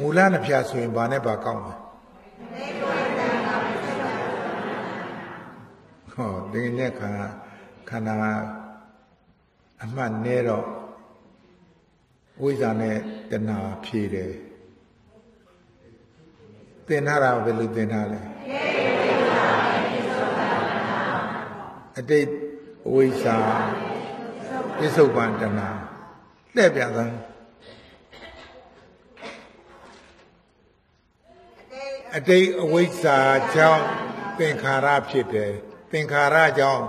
မူလနှဖျားဆိုရင်ဘာနဲ့ဘာကောင်းလဲဟောဒီနေ့ခန္ဓာခန္ဓာအမှတ်နဲတော့ဝိဇ္ဇာနဲ့တဏှာဖြည့်တယ်သင်ထားတာဘယ်လိုသင်ထားလဲအတိတ်ဝိဇ္ဇာပစ္စုပန်တဏှာလှည့်ပြန်သမ်း အတိတ်အဝိဇ္ဇာကြောင့်သင်္ခါရဖြစ်တယ်သင်္ခါရကြောင့်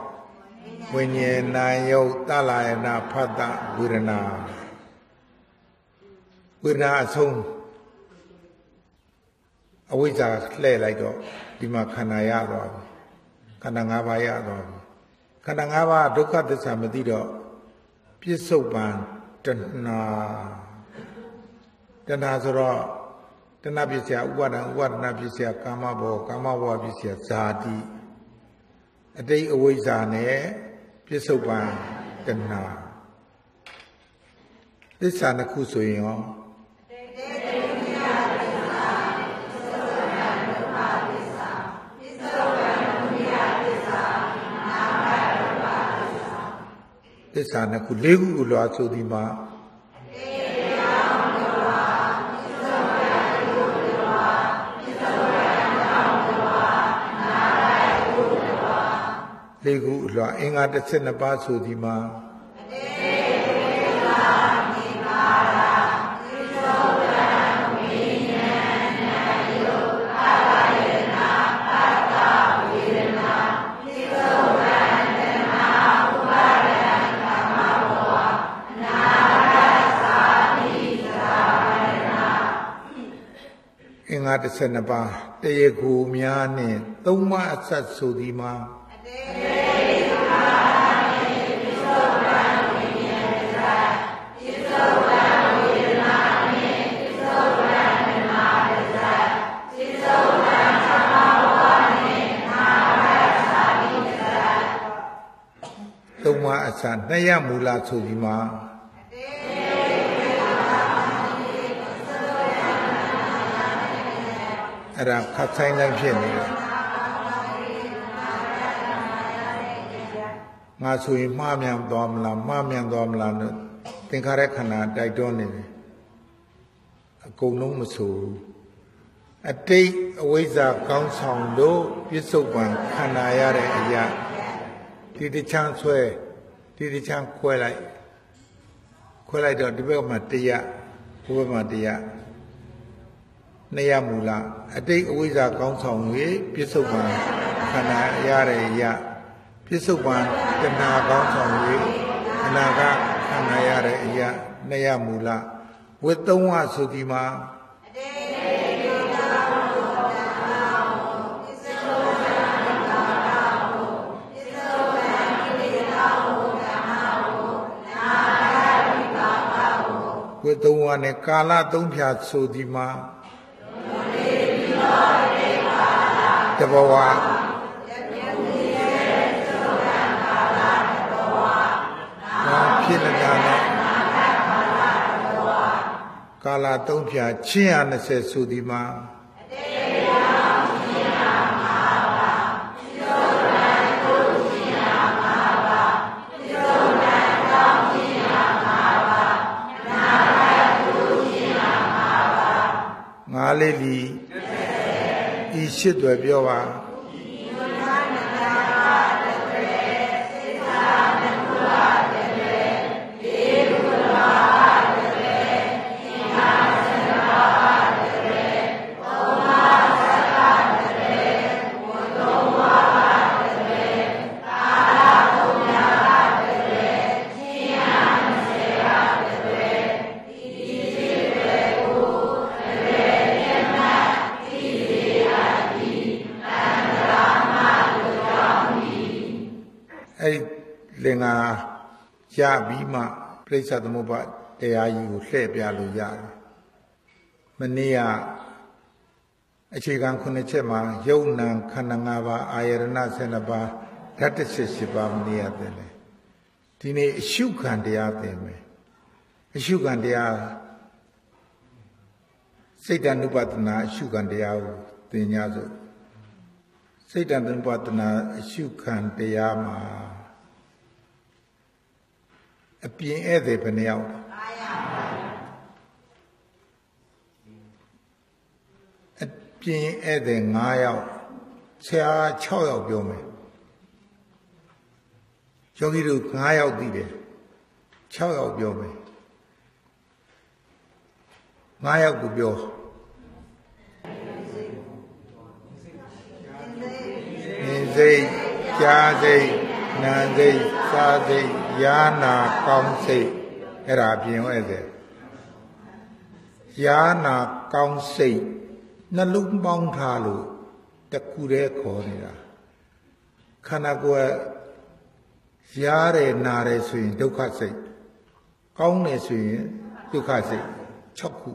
ဝိညာဉ်နာယုတ်တလယနာဖတ်တဝေဒနာဝေဒနာအဆုံးအဝိဇ္ဇာလှည့်လိုက်တော့ဒီမှာခန္ဓာရသွားပြီခန္ဓာ၅ပါးရသွားပြီခန္ဓာ၅ပါးဒုက္ခသစ္စာမသိတော့ပြစ္ဆုတ်ပံတဏှာတဏှာဆိုတော့ တဏှာပစ္စယဥပါဒံဥပါဒနာပစ္စယကာမဘောကာမဘောပစ္စယဇာတိအတိတ်အဝိဇ္ဇာနဲ့ပြစ္ဆုတ်ပံတဏှာသစ္စာနှစ်ခုဆိုရင်ရောသစ္စာနှစ်ခုလေးခုကိုလွာဆိုဒီမှာ လေးခုအလွာအင်္ဂါ12ပါးဆိုဒီမှာအင်္ဂါ12ပါးတရေကိုများနဲ့သုံးပါးအဆက်ဆိုဒီမှာ သုံးပါးအစနှစ်ရမူလာဆိုဒီမှာအဲ့ဒါခတ်ဆိုင်တိုင်းဖြစ်နေတယ် ဆိုရင်မှားမြန်သွားမလားမှားမြန်သွားမလားလို့သင်္ခါရခန္ဓာတိုက်တွန်းနေတယ်အကုန်လုံးမဆိုအတိတ်အဝိဇ္ဇာကောင်းဆောင်လို့ပြစ္ဆုတ်ပံခန္ဓာရတဲ့အရာဒီတချမ်းဆွဲဒီတချမ်းခွဲလိုက်ခွဲလိုက်တော့ဒီဘက်မှာတရဟိုဘက်မှာတရနေရမူလအတိတ်အဝိဇ္ဇာကောင်းဆောင်၍ပြစ္ဆုတ်ပံခန္ဓာရတဲ့အရာပြစ္ဆုတ်ပံ တဏှာကောင်းဆောင်၍အနာကခန္ဓာရတဲ့အရာနေရမူလဝိသုံးဝဆိုဒီမှာဝိသုံးဝနဲ့ကာလသုံးဖြာဆိုဒီမှာတဘဝဖြစ်နေတာနဲ့ ကာလသုံးဖြာချင်းရ20ဆိုဒီမှာငါလေးလီဤရှစ်တွေပြောပါ ပြိဿသမုပ္ပါတရားကြီးကိုလှည့်ပြလို့ရတယ်မနေ့ကအခြေခံခုနှစ်ချက်မှာယုံနံခန္ဓာ၅ပါးအာယရဏ12ပါးဓာတ်တစ်ချက်7ပါးမနေ့ကသင်တယ်ဒီနေ့အရှုခံတရားသင်မယ်အရှုခံတရားစိတ်တ ानु ပတနာအရှုခံတရားကိုသင်ညာဆိုစိတ်တ ानु ပတနာအရှုခံတရားမှာ အပြင်ဧည့်သည်ဘယ်နှယောက်အပြင်ဧည့်သည်9ယောက်ဆရာ6ယောက်ပြောမယ်ယောဂီတို့9ယောက်သိတယ်6ယောက်ပြောမယ်9ယောက်ကိုပြောမြင်စိတ်ကြားစိတ်နာစိတ်စားစိတ် ယာနာကောင်းစိတ်အဲ့ဒါပြင်ဝဲစေယာနာကောင်းစိတ်နှလုံးပေါင်းထားလို့တခုတည်းခေါ်နေတာခန္ဓာကိုယ်ရားတယ်နာတယ်ဆိုရင်ဒုက္ခစိတ်ကောင်းတယ်ဆိုရင်ဒုက္ခစိတ်6ခု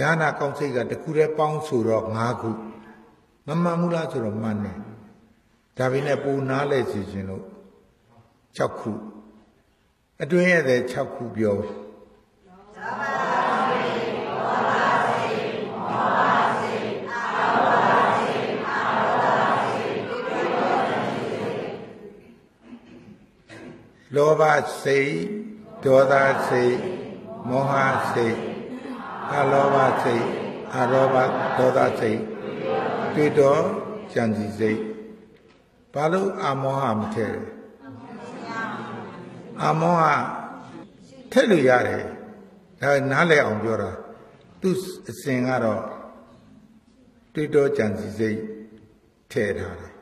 ယာနာကောင်းစိတ်ကတခုတည်းပေါင်းဆိုတော့5ခုမမှန်ဘူးလားဆိုတော့မှန်တယ် ဒါပေမဲ့ပူနားလဲစီခြင်းလို့6ခုအတွင်းရဲ့တဲ့6ခုပြောလောဘစိတ်ဒေါသစိတ်မောဟစိတ်အလောဘစိတ်အလောဘဒေါသစိတ်တွေ့တော့ကြံစီစိတ် ဘာလို့အမောဟမထဲလဲအမောဟထက်လို့ရတယ်ဒါနားလည်အောင်ပြောတာသူအစဉ်ကတော့တွေ့တော့ကြံစီစိတ်ထဲထားတယ်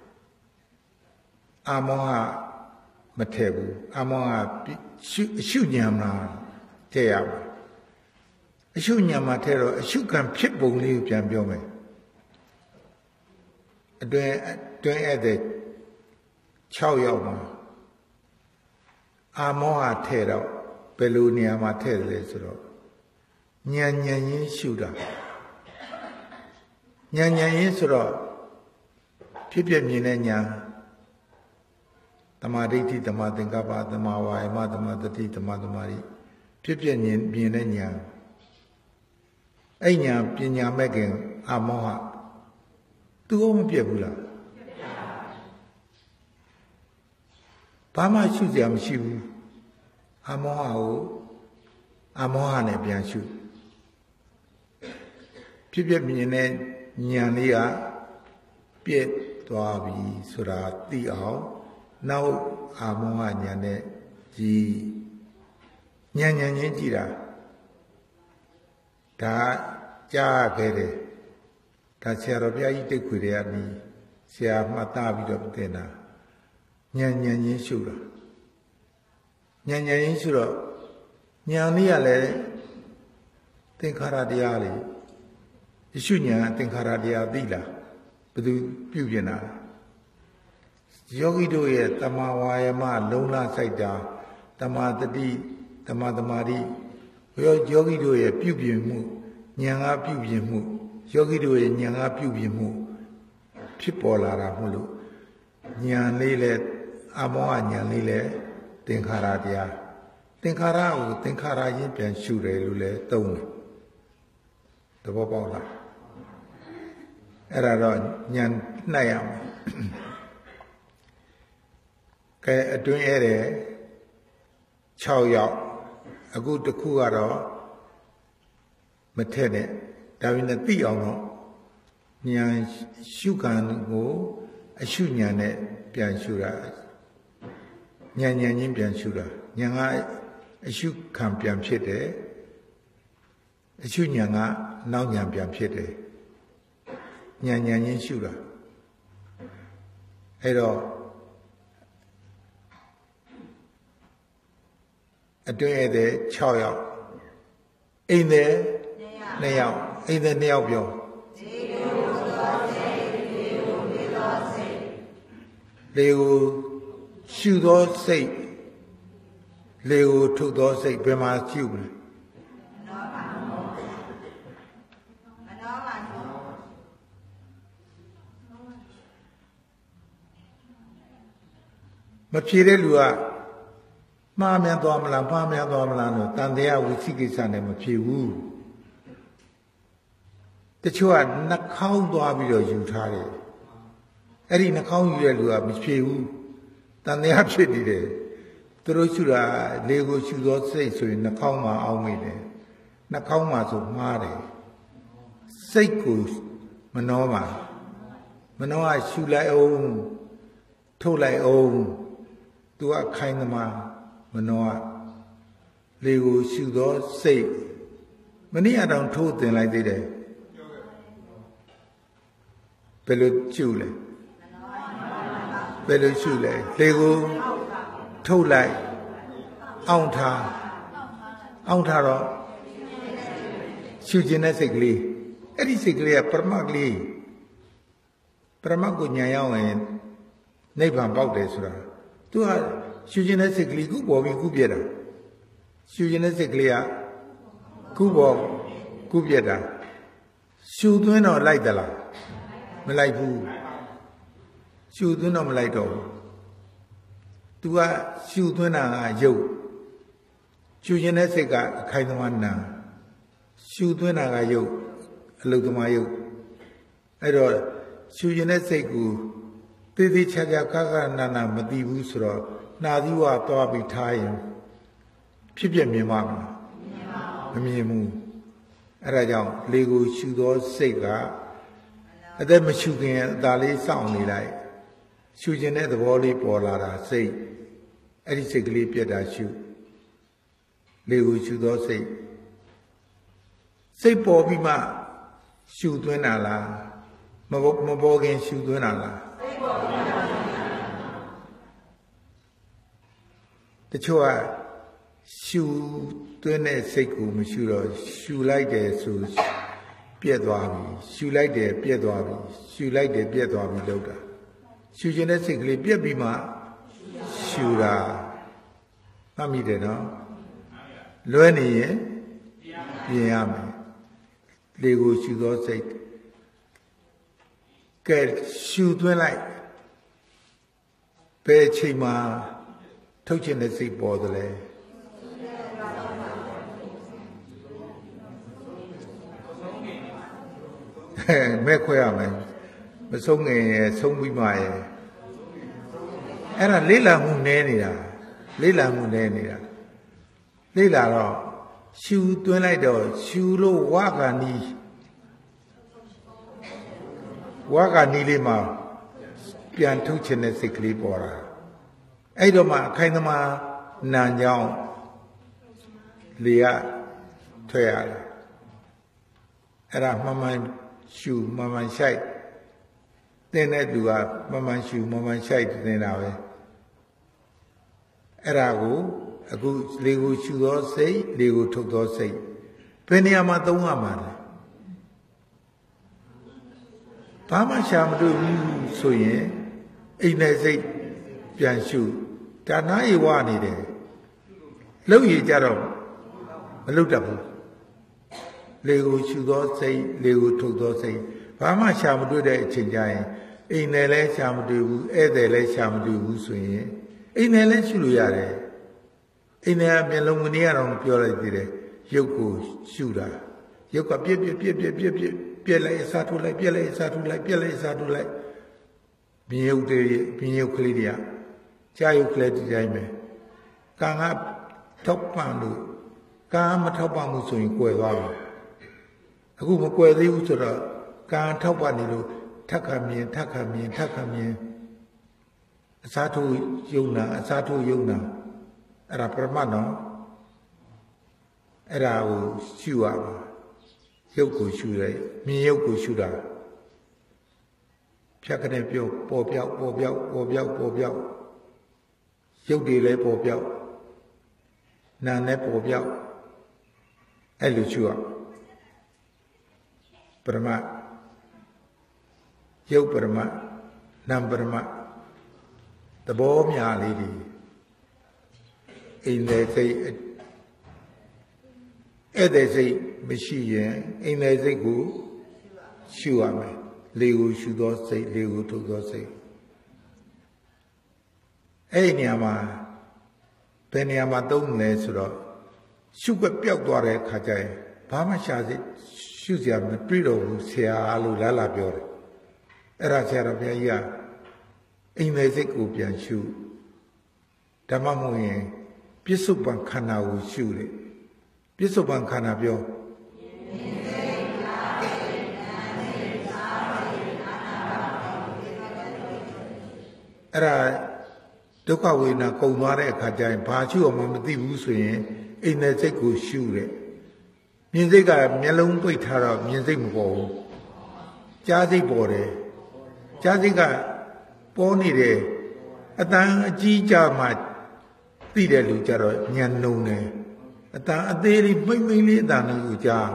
အမောဟမထည့်ဘူးအမောဟရှုအရှုညံမှာထည့်ရမှာအရှုညံမှာထည့်တော့အရှုခံဖြစ်ပုံလေးကိုပြန်ပြောမယ်အတွင်အတွင်ဧည့်သည် 6ယောက်မှာအာမောဟထဲတော့ဘယ်လိုနေရာမှာထဲတယ်လဲဆိုတော့ညံညံရင်းရှုတာညံညံရင်းဆိုတော့ဖြစ်ပြမြင်တဲ့ညာတမာဒိဋ္ဌိတမာသင်္ကပ္ပတမာဝါယမတမာတတိတမာတမာရိဖြစ်ပြမြင်မြင်တဲ့ညာအဲ့ညာပညာမဲ့ခင်အမောဟသူ့မပြတ်ဘူးလား ဘာမှရှုစရာမရှိဘူးအမောဟကိုအမောဟနဲ့ပြန်ရှုဖြစ်ဖြစ်မြင်တဲ့ဉာဏ်လေးကပြည့်သွားပြီဆိုတာသိအောင်နောက်အာမောဟဉာဏ်နဲ့ကြည်ဉာဏ်ဉာဏ်ချင်းကြည်တာဒါကြားခဲ့တယ်ဒါဆရာတော်ဘုရားကြီးတိတ်ခွေတွေကနေဆရာမှတ်သားပြီးတော့တင်တာ ညံညံချင်းရှုတာညံညံချင်းရှုတော့ညံလေးကလည်းသင်္ခါရတရားလေယရှုညံကသင်္ခါရတရားသိလားဘယ်သူပြုပြင်တာယောဂီတို့ရဲ့တမဝါယမလုံလစိုက်တာတမတတိတမသမာဓိယောယောဂီတို့ရဲ့ပြုပြင်မှုဉာဏ်ကပြုပြင်မှုယောဂီတို့ရဲ့ဉာဏ်ကပြုပြင်မှုဖြစ်ပေါ်လာတာမဟုတ်လို့ဉာဏ်လေးလဲ အမောဟဉာဏ်လေးလဲသင်္ခါရတရားသင်္ခါရကိုသင်္ခါရချင်းပြန်ရှုတယ်လို့လဲသုံးတယ်သဘောပေါက်လားအဲ့ဒါတော့ဉာဏ်နှိုက်ရအောင်ကဲအတွင်းအဲ့တဲ့6ယောက်အခုတစ်ခုကတော့မထက်နဲ့ဒါပေမဲ့သိအောင်တော့ဉာဏ်ရှုခံကို အရှုဉာဏ်နဲ့ပြန်ရှုတာ ဉာဏ်ဉာဏ်ချင်းပြန်ရှုတာဉာဏ်ကအရှုခံပြန်ဖြစ်တယ်အရှုဉာဏ်ကနောက်ဉာဏ်ပြန်ဖြစ်တယ်ဉာဏ်ဉာဏ်ချင်းရှုတာအဲ့တော့အတွင်းဧည့်သည်6ယောက်အိမ်သည်2ယောက်အိမ်သည်2ယောက်ပြောလေကို ရှုသောစိတ်လေကိုထုတ်သောစိတ်ဘယ်မှာရှုမလဲမဖြေတဲ့လူကမှားမြန်သွားမလားမှားမြန်သွားမလားလို့တန်တရားဝိသိကိစ္စနဲ့မဖြစ်ဘူးတချို့ကနှာခေါင်းသွားပြီးတော့ယူထားတယ်အဲ့ဒီနှာခေါင်းယူတဲ့လူကမဖြစ်ဘူး တန်တရားဖြစ်နေတယ်သူတို့ရှုတာလေကိုရှုသောစိတ်ဆိုရင်နှာခေါင်းမှာအောင်းမိတယ်နှာခေါင်းမှာဆိုမှားတယ်စိတ်ကိုမနှောပါမနှောကရှုလိုက်အောင်ထုတ်လိုက်အောင်သူကခိုင်းသမားမနှောကလေကိုရှုသောစိတ်မနည်းအတောင်ထိုးတင်လိုက်သေးတယ်ဘယ်လိုရှုလဲ ဘယ်လိုရှုလဲလေကိုထုတ်လိုက်အောင်ထားအောင်ထားတော့ရှုခြင်းတဲ့စိတ်ကလေးအဲ့ဒီစိတ်ကလေးကပရမတ်ကလေးပရမတ်ကိုညာရောက်ရင်နိဗ္ဗာန်ပေါက်တယ်ဆိုတာသူကရှုခြင်းတဲ့စိတ်ကလေးခုပေါ်ပြီးခုပြက်တာရှုခြင်းတဲ့စိတ်ကလေးကခုပေါ်ခုပြက်တာရှုသွင်းတော့လိုက်သလားမလိုက်ဘူး ရှုသွင်းတော့မလိုက်တော့ဘူးသူကရှုသွင်းတာကရုပ်ရှုခြင်းတဲ့စိတ်ကအခိုင်အမာနာရှုသွင်းတာကရုပ်အလုသမားယုတ်အဲ့တော့ရှူရင်တဲ့စိတ်ကိုသေသေးချာချာခါခါနာနာမသိဘူးဆိုတော့နှာသီးဝါသွားပြီးထားရင်ဖြစ်ပြမြင်ပါမလားမမြင်ဘူးအဲ့ဒါကြောင့်လေကိုရှူသောစိတ်ကအသက်မရှူခင်အသာလေးစောင့်နေလိုက် ရှူခြင်းတဲ့သဘောလေးပေါ်လာတာစိတ်အဲ့ဒီစိတ်ကလေးပြက်တာရှူလေကိုရှူသောစိတ်စိတ်ပေါ်ပြီးမှရှူသွင်းတာလားမပေါ်မပေါ်ခင်ရှူသွင်းတာလားတချို့ကရှူသွင်းတဲ့စိတ်ကိုမရှူတော့ရှူလိုက်တယ်ဆိုပြက်သွားပြီရှူလိုက်တယ်ပြက်သွားပြီရှူလိုက်တယ်ပြက်သွားပြီလောက်တာ ရှူခြင်းတဲ့စိတ်ကလေးပြက်ပြီးမှရှူတာမှတ်မိတယ်နော်လွဲနေရင်ပြင်ရမယ်လေကိုရှူသောစိတ်ကဲရှူသွင်းလိုက်ဘယ်ချိန်မှာထုတ်ခြင်းတဲ့စိတ်ပေါ်တယ်လဲမဲ့ခွဲရမယ် မဆုံးငယ်ရဆုံးပြီးမှရအဲ့ဒါလေးလာမှုနဲနေတာလေးလာမှုနဲနေတာလေးလာတော့ရှူသွင်းလိုက်တော့ရှူလို့ဝါကနီးဝါကနီးလေးမှာပြန်ထုတ်ခြင်းတဲ့စိတ်ကလေးပေါ်လာအဲ့တော့မှအခိုင်သမာနာကြောင်းလေကထွက်ရတယ်အဲ့ဒါမှန်မှန်ရှူမှန်မှန်ရှိုက် တင်းတဲ့သူကမှန်မှန်ရှူမှန်မှန်ရှိုက်နေတာပဲအဲ့ဒါကိုအခုလေကိုရှူသောစိတ်လေကိုထုတ်သောစိတ်ဘယ်နေရာမှာသုံးရမှာလဲဘာမှရှာမတွေ့ဘူးဆိုရင်အိမ်နဲ့စိတ်ပြန်ရှုဒါနာယေဝနေတယ်လုံရကြတော့မလုံတတ်ဘူးလေကိုရှုသောစိတ်လေကိုထုတ်သောစိတ် ဘာမှရှာမတွေ့တဲ့အချိန်ကျရင်အိမ်နဲ့လည်းရှာမတွေ့ဘူးဧည့်သည်လည်းရှာမတွေ့ဘူးဆိုရင်အိမ်နဲ့လည်းရှုလို့ရတယ်အိမ်ထဲကမျက်လုံးမနေရတော့ပြောလိုက်သေးတယ်ရုပ်ကိုရှုတာရုပ်ကပြက်ပြက်ပြက်ပြက်ပြက်ပြက်ပြက်လိုက်အစားထိုးလိုက်ပြက်လိုက်အစားထိုးလိုက်ပြက်လိုက်အစားထိုးလိုက်မြင်ရုပ်တွေမြင်ရုပ်ကလေးတွေကကြာရုပ်ကလေးဒီတိုင်းပဲကံကထောက်ပံ့လို့ကံမထောက်ပံ့မှုဆိုရင်ကွယ်သွားပြီအခုမကွယ်သေးဘူးဆိုတော့ ကံထောက်ပံ့နေလို့ထက်ခါမြင်ထက်ခါမြင်ထက်ခါမြင်အစားထိုးယုံနာအစားထိုးယုံနာအဲ့ဒါပရမတ်နော်အဲ့ဒါကိုရှုရပါရုပ်ကိုရှုရဲမြင်ရုပ်ကိုရှုတာဖြတ်ကနေပြောပေါ်ပြောက်ပေါ်ပြောက်ပေါ်ပြောက်ပေါ်ပြောက်ရုပ်တွေလည်းပေါ်ပြောက်နာနဲ့ပေါ်ပြောက်အဲ့လိုရှုရပရမတ် ရုပ်ပရမတ်နာမ်ပရမတ်သဘောများလေးတွေအိမ်တဲ့စိတ်ဧည့်သည်စိတ်မရှိရင်အိမ်တဲ့စိတ်ကိုရှုရမယ်လေကိုရှုသောစိတ်လေကိုထုတ်သောစိတ်အဲ့ဒီနေရာမှာဘယ်နေရာမှာသုံးလဲဆိုတော့ရှုွက်ပျောက်သွားတဲ့အခါကျရင်ဘာမှရှာစိရှုစရာမတွေ့တော့ဘူးဆရာလို့လာလာပြောတယ် အဲ့ဒါဆရာတော်ဘုရားကြီးကအိမ်မဲ့စိတ်ကိုပြန်ရှုဓမ္မမဟုတ်ရင်ပြစ္ဆုတ်ပံခန္ဓာကိုရှုတယ်ပြစ္ဆုတ်ပံခန္ဓာပြောအဲ့ဒါဒုက္ခဝေဒနာကုန်သွားတဲ့အခါကျရင်ဘာရှုအောင်မသိဘူးဆိုရင်အိမ်နဲ့စိတ်ကိုရှုတယ်မြင်စိတ်ကမျက်လုံးပိတ်ထားတော့မြင်စိတ်မပေါ်ဘူးကြားစိတ်ပေါ်တယ် ကြားစိတ်ကပေါ်နေတယ်အတန်အကြီးကြမှသိတဲ့လူကြတော့ညံနှုံတယ်အတန်အသေးလေးမိမ့်မိမ့်လေးအတန်လေးကိုကြား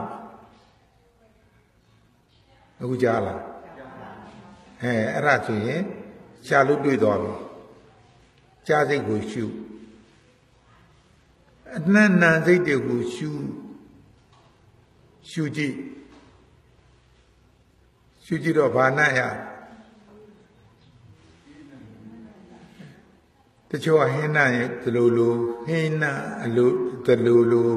အခုကြားလားအဲအဲ့ဒါဆိုရင်ရှားလို့တွေ့သွားပြီကြားစိတ်ကိုရှုအနန္တစိတ်တွေကိုရှုရှုကြည့်ရှုကြည့်တော့ဘာနာရ တချို့ကဟင်းနာရဲ့ဒလိုလိုဟင်းနာအလိုဒလိုလို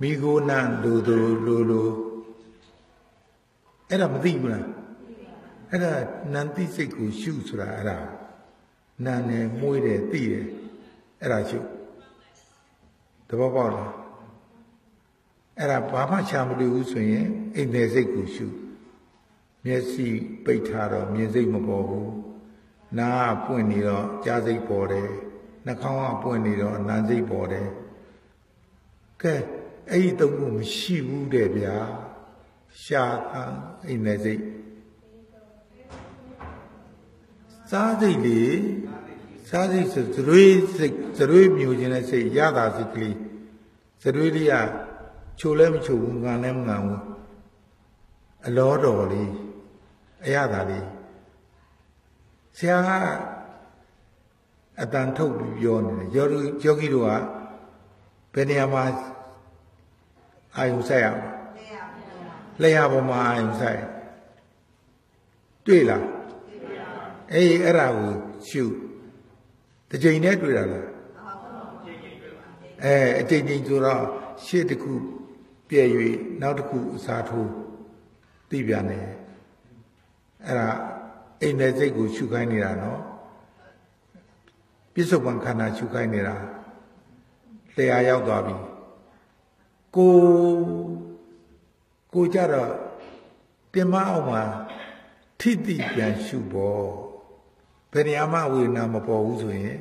မိโกနာလိုလိုလိုလိုအဲ့ဒါမသိဘူးလားအဲ့ဒါနန္တိစိတ်ကိုရှုဆိုတာအဲ့ဒါနာနဲ့မွေးတယ်သိတယ်အဲ့ဒါရှုသဘောပေါက်လားအဲ့ဒါဘာမှရှာမတွေ့ဘူးဆိုရင်အိမ်နယ်စိတ်ကိုရှုမျက်စိပိတ်ထားတော့မြင်စိတ်မပေါ်ဘူး နားပွင့်နေတော့ကြားစိတ်ပေါ်တယ်နှာခေါင်းကပွင့်နေတော့နားစိတ်ပေါ်တယ်ကဲအဲ့ဒီသုံးခုမရှိဘူးတဲ့ဗျာရှာအိမ်နယ်စိတ်စားစိတ်လေစားစိတ်ဆိုသရွေးစိတ်သရွေးမျိုးခြင်းတဲ့စိတ်ရတာစိတ်ကလေးသရွေးလေးကချိုလဲမချိုဘူးငံလဲမငံဘူးအလောတော်လေးအရသာလေး ဆရာကအတန်ထုတ်ပြီးပြောနေတယ်ယောဂီယောဂီတို့ကဘယ်နေရာမှာအာယုဆိုင်ရလျှာပေါ်မှာအာယုဆိုင်တွေ့လားအေးအဲ့ဒါကိုရှုတစ်ချိန်နဲ့တွေ့တာလားအဲအချိန်ချင်းဆိုတော့ရှေ့တစ်ခုပြည့်၍နောက်တစ်ခုအစားထိုးသိပြန်တယ်အဲ့ဒါ အိမ်တဲ့စိတ်ကိုရှုခိုင်းနေတာနော်ပြစ္ဆုတ်ပံခန္ဓာရှုခိုင်းနေတာတရားရောက်သွားပြီကိုကိုကြတော့တင်မအောင်မှာထိတိပြန်ရှုဖို့ဘယ်နေရာမှဝေဒနာမပေါ်ဘူးဆိုရင်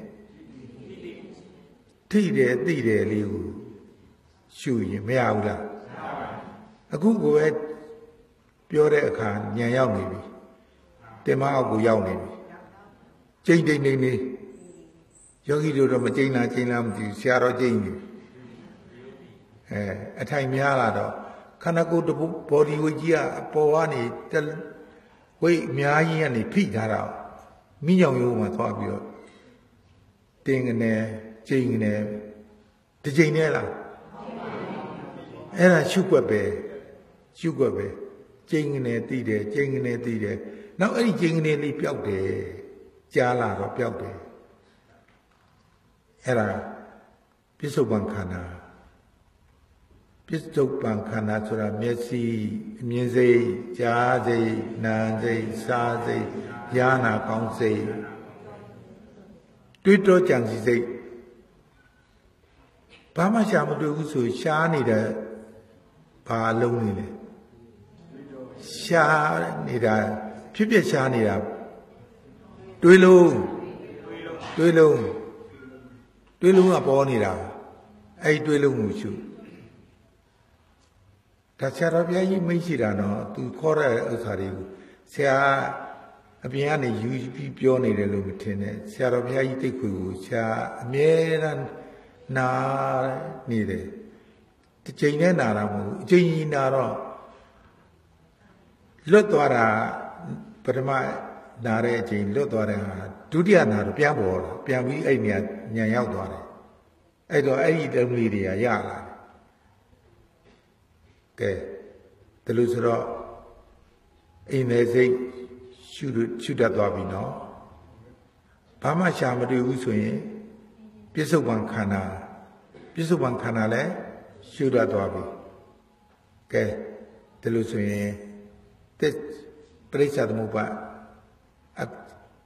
ထိတယ်သိတယ်လေးကိုရှုရင်မရဘူးလားအခုကိုပဲပြောတဲ့အခါညံရောက်နေပြီ တင်မအောက်ကိုရောက်နေပြီကျိမ့်တိတ်နေနေယောဂီတို့တော့မကျိမ့်လားကျိမ့်လားမသိဘူးဆရာတော်ကျိမ့်ပြီအဲအထိုင်များလာတော့ခန္ဓာကိုယ်တဘောဒီဝိကြီးကအပေါ်ကနေဝိတ်အများကြီးကနေဖိထားတာမိညောင်ရိုးမှာသွားပြီးတော့တင်းကနေကျိန်ကနေတစ်ချိန်နဲ့လားအဲ့ဒါရှုွက်ပဲရှုွက်ပဲကျိန်ကနေသိတယ်ကျိန်ကနေသိတယ် နောက်အဲ့ဒီကျိန်ကနေလေးပျောက်တယ်ကြားလာတော့ပျောက်တယ်အဲ့ဒါပြစ္ဆုတ်ပံခန္ဓာပြစ္ဆုတ်ပံခန္ဓာဆိုတာမျက်စိအမြင်စိတ်ကြားစိတ်နားစိတ်စားစိတ်ယာနာကောင်းစိတ်တွေးတောကြံစီစိတ်ဘာမှရှာမတွေ့ဘူးဆိုရှားနေတဲ့ဘာလုံးနေလဲရှားနေတာ ဖြစ်ဖြစ်ရှားနေတာတွေးလုံးတွေးလုံးတွေးလုံးကပေါ်နေတာအဲ့တွေးလုံးကိုရှုဒါဆရာတော်ဘုရားကြီးမိတ်ရှိတာနော်သူခေါ်တဲ့ဥစ္စာတွေကိုဆရာအပြင်ကနေယူပြီးပြောနေတယ်လို့မထင်နဲ့ဆရာတော်ဘုရားကြီးတိတ်ခွေကိုဆရာအမြဲတမ်းနာနေတယ်တစ်ချိန်နဲ့နာတာမဟုတ်ဘူးအချိန်ကြီးနာတော့လွတ်သွားတာ ပထမနာတဲ့အချိန်လွတ်သွားတဲ့ဟာဒုတိယနာတော့ပြန်ပေါ်လာပြန်ပြီးအဲ့နေရာညံရောက်သွားတယ်အဲ့တော့အဲ့ဒီတုံးလေးတွေကရလာတယ်ကဲဒါလို့ဆိုတော့အိမ်နယ်စိတ်ရှုရှုတတ်သွားပြီနော်ဘာမှရှာမတွေ့ဘူးဆိုရင်ပြစ္ဆုတ်ပံခန္ဓာပြစ္ဆုတ်ပံခန္ဓာလည်းရှုရသွားပြီကဲဒီလိုဆိုရင်တက် ပရိစ္ဆသမုပ္ပါ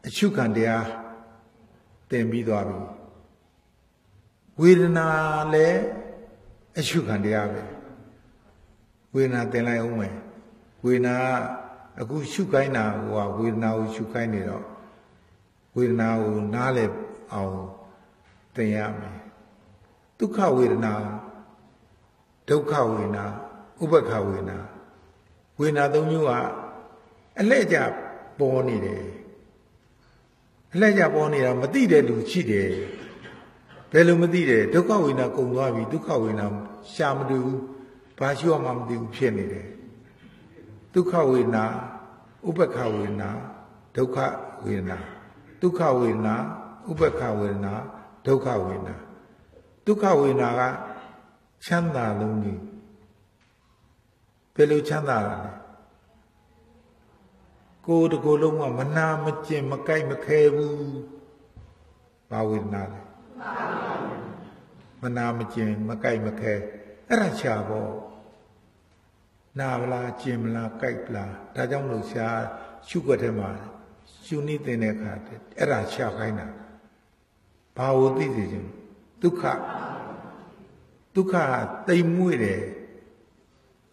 အရှုခံတရားသင်ပြီးသွားပြီဝေဒနာလည်းအရှုခံတရားပဲဝေဒနာသင်လိုက်အောင်မယ်ဝေဒနာအခုရှုခိုင်းတာဟိုကဝေဒနာကိုရှုခိုင်းနေတော့ဝေဒနာကိုနားလည်အောင်သင်ရမယ်ဒုက္ခဝေဒနာဒုက္ခဝေဒနာဥပ္ပခဝေဒနာဝေဒနာသုံးမျိုးက အလှည့်ကျပေါ်နေတယ်အလှည့်ကျပေါ်နေတာမသိတဲ့လူရှိတယ်ဘယ်လိုမသိတယ်ဒုက္ခဝေဒနာကုန်သွားပြီဒုက္ခဝေဒနာရှာမတွေ့ဘူးဘာရှိရမှမသိဘူးဖြစ်နေတယ်ဒုက္ခဝေဒနာဥပ္ပခဝေဒနာဒုက္ခဝေဒနာဒုက္ခဝေဒနာဥပ္ပခဝေဒနာဒုက္ခဝေဒနာဒုက္ခဝေဒနာကချမ်းသာလုံးကြီးဘယ်လိုချမ်းသာတာလဲ ကိုယ်တကိုယ်လုံးကမနာမကျင်မကြိုက်မခဲဘူးဘာဝေဒနာလဲမနာမကျင်မကြိုက်မခဲအဲ့ဒါချာပေါ့နာဗလားကျင်မလားကြိုက်လားဒါကြောင့်မလို့ရှားရှုွက်ထဲမှာရှုနေတင်တဲ့အခါအဲ့ဒါချခိုင်းတာဘာဝသိစေခြင်းဒုက္ခဒုက္ခတိမ်မွေ့တယ်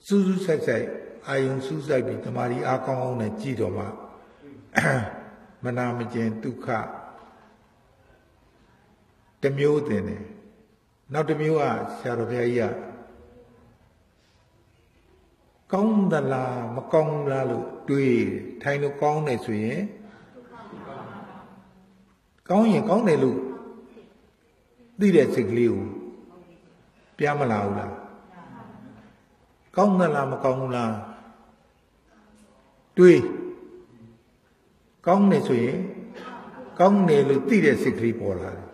စူးစူးဆိုင်ဆိုင် အာယုံစူးဆိုင်ပြီးတမာရီအားကောင်းအောင်နဲ့ကြည်တော်မှာမနာမကျင်ဒုက္ခတမျိုးတင်တယ်နောက်တစ်မျိုးကဆရာတော်ဘုရားကြီးကကောင်းသလားမကောင်းလားလို့တွေးထိုင်လို့ကောင်းတယ်ဆိုရင်ကောင်းရင်ကောင်းတယ်လို့သိတဲ့စိတ်ကလေးကိုပြမလာဘူးလားကောင်းသလားမကောင်းဘူးလား တွေးကောင်းတယ်ဆိုရင်ကောင်းတယ်လို့သိတဲ့စိတ်ကလေးပေါ်လာတယ်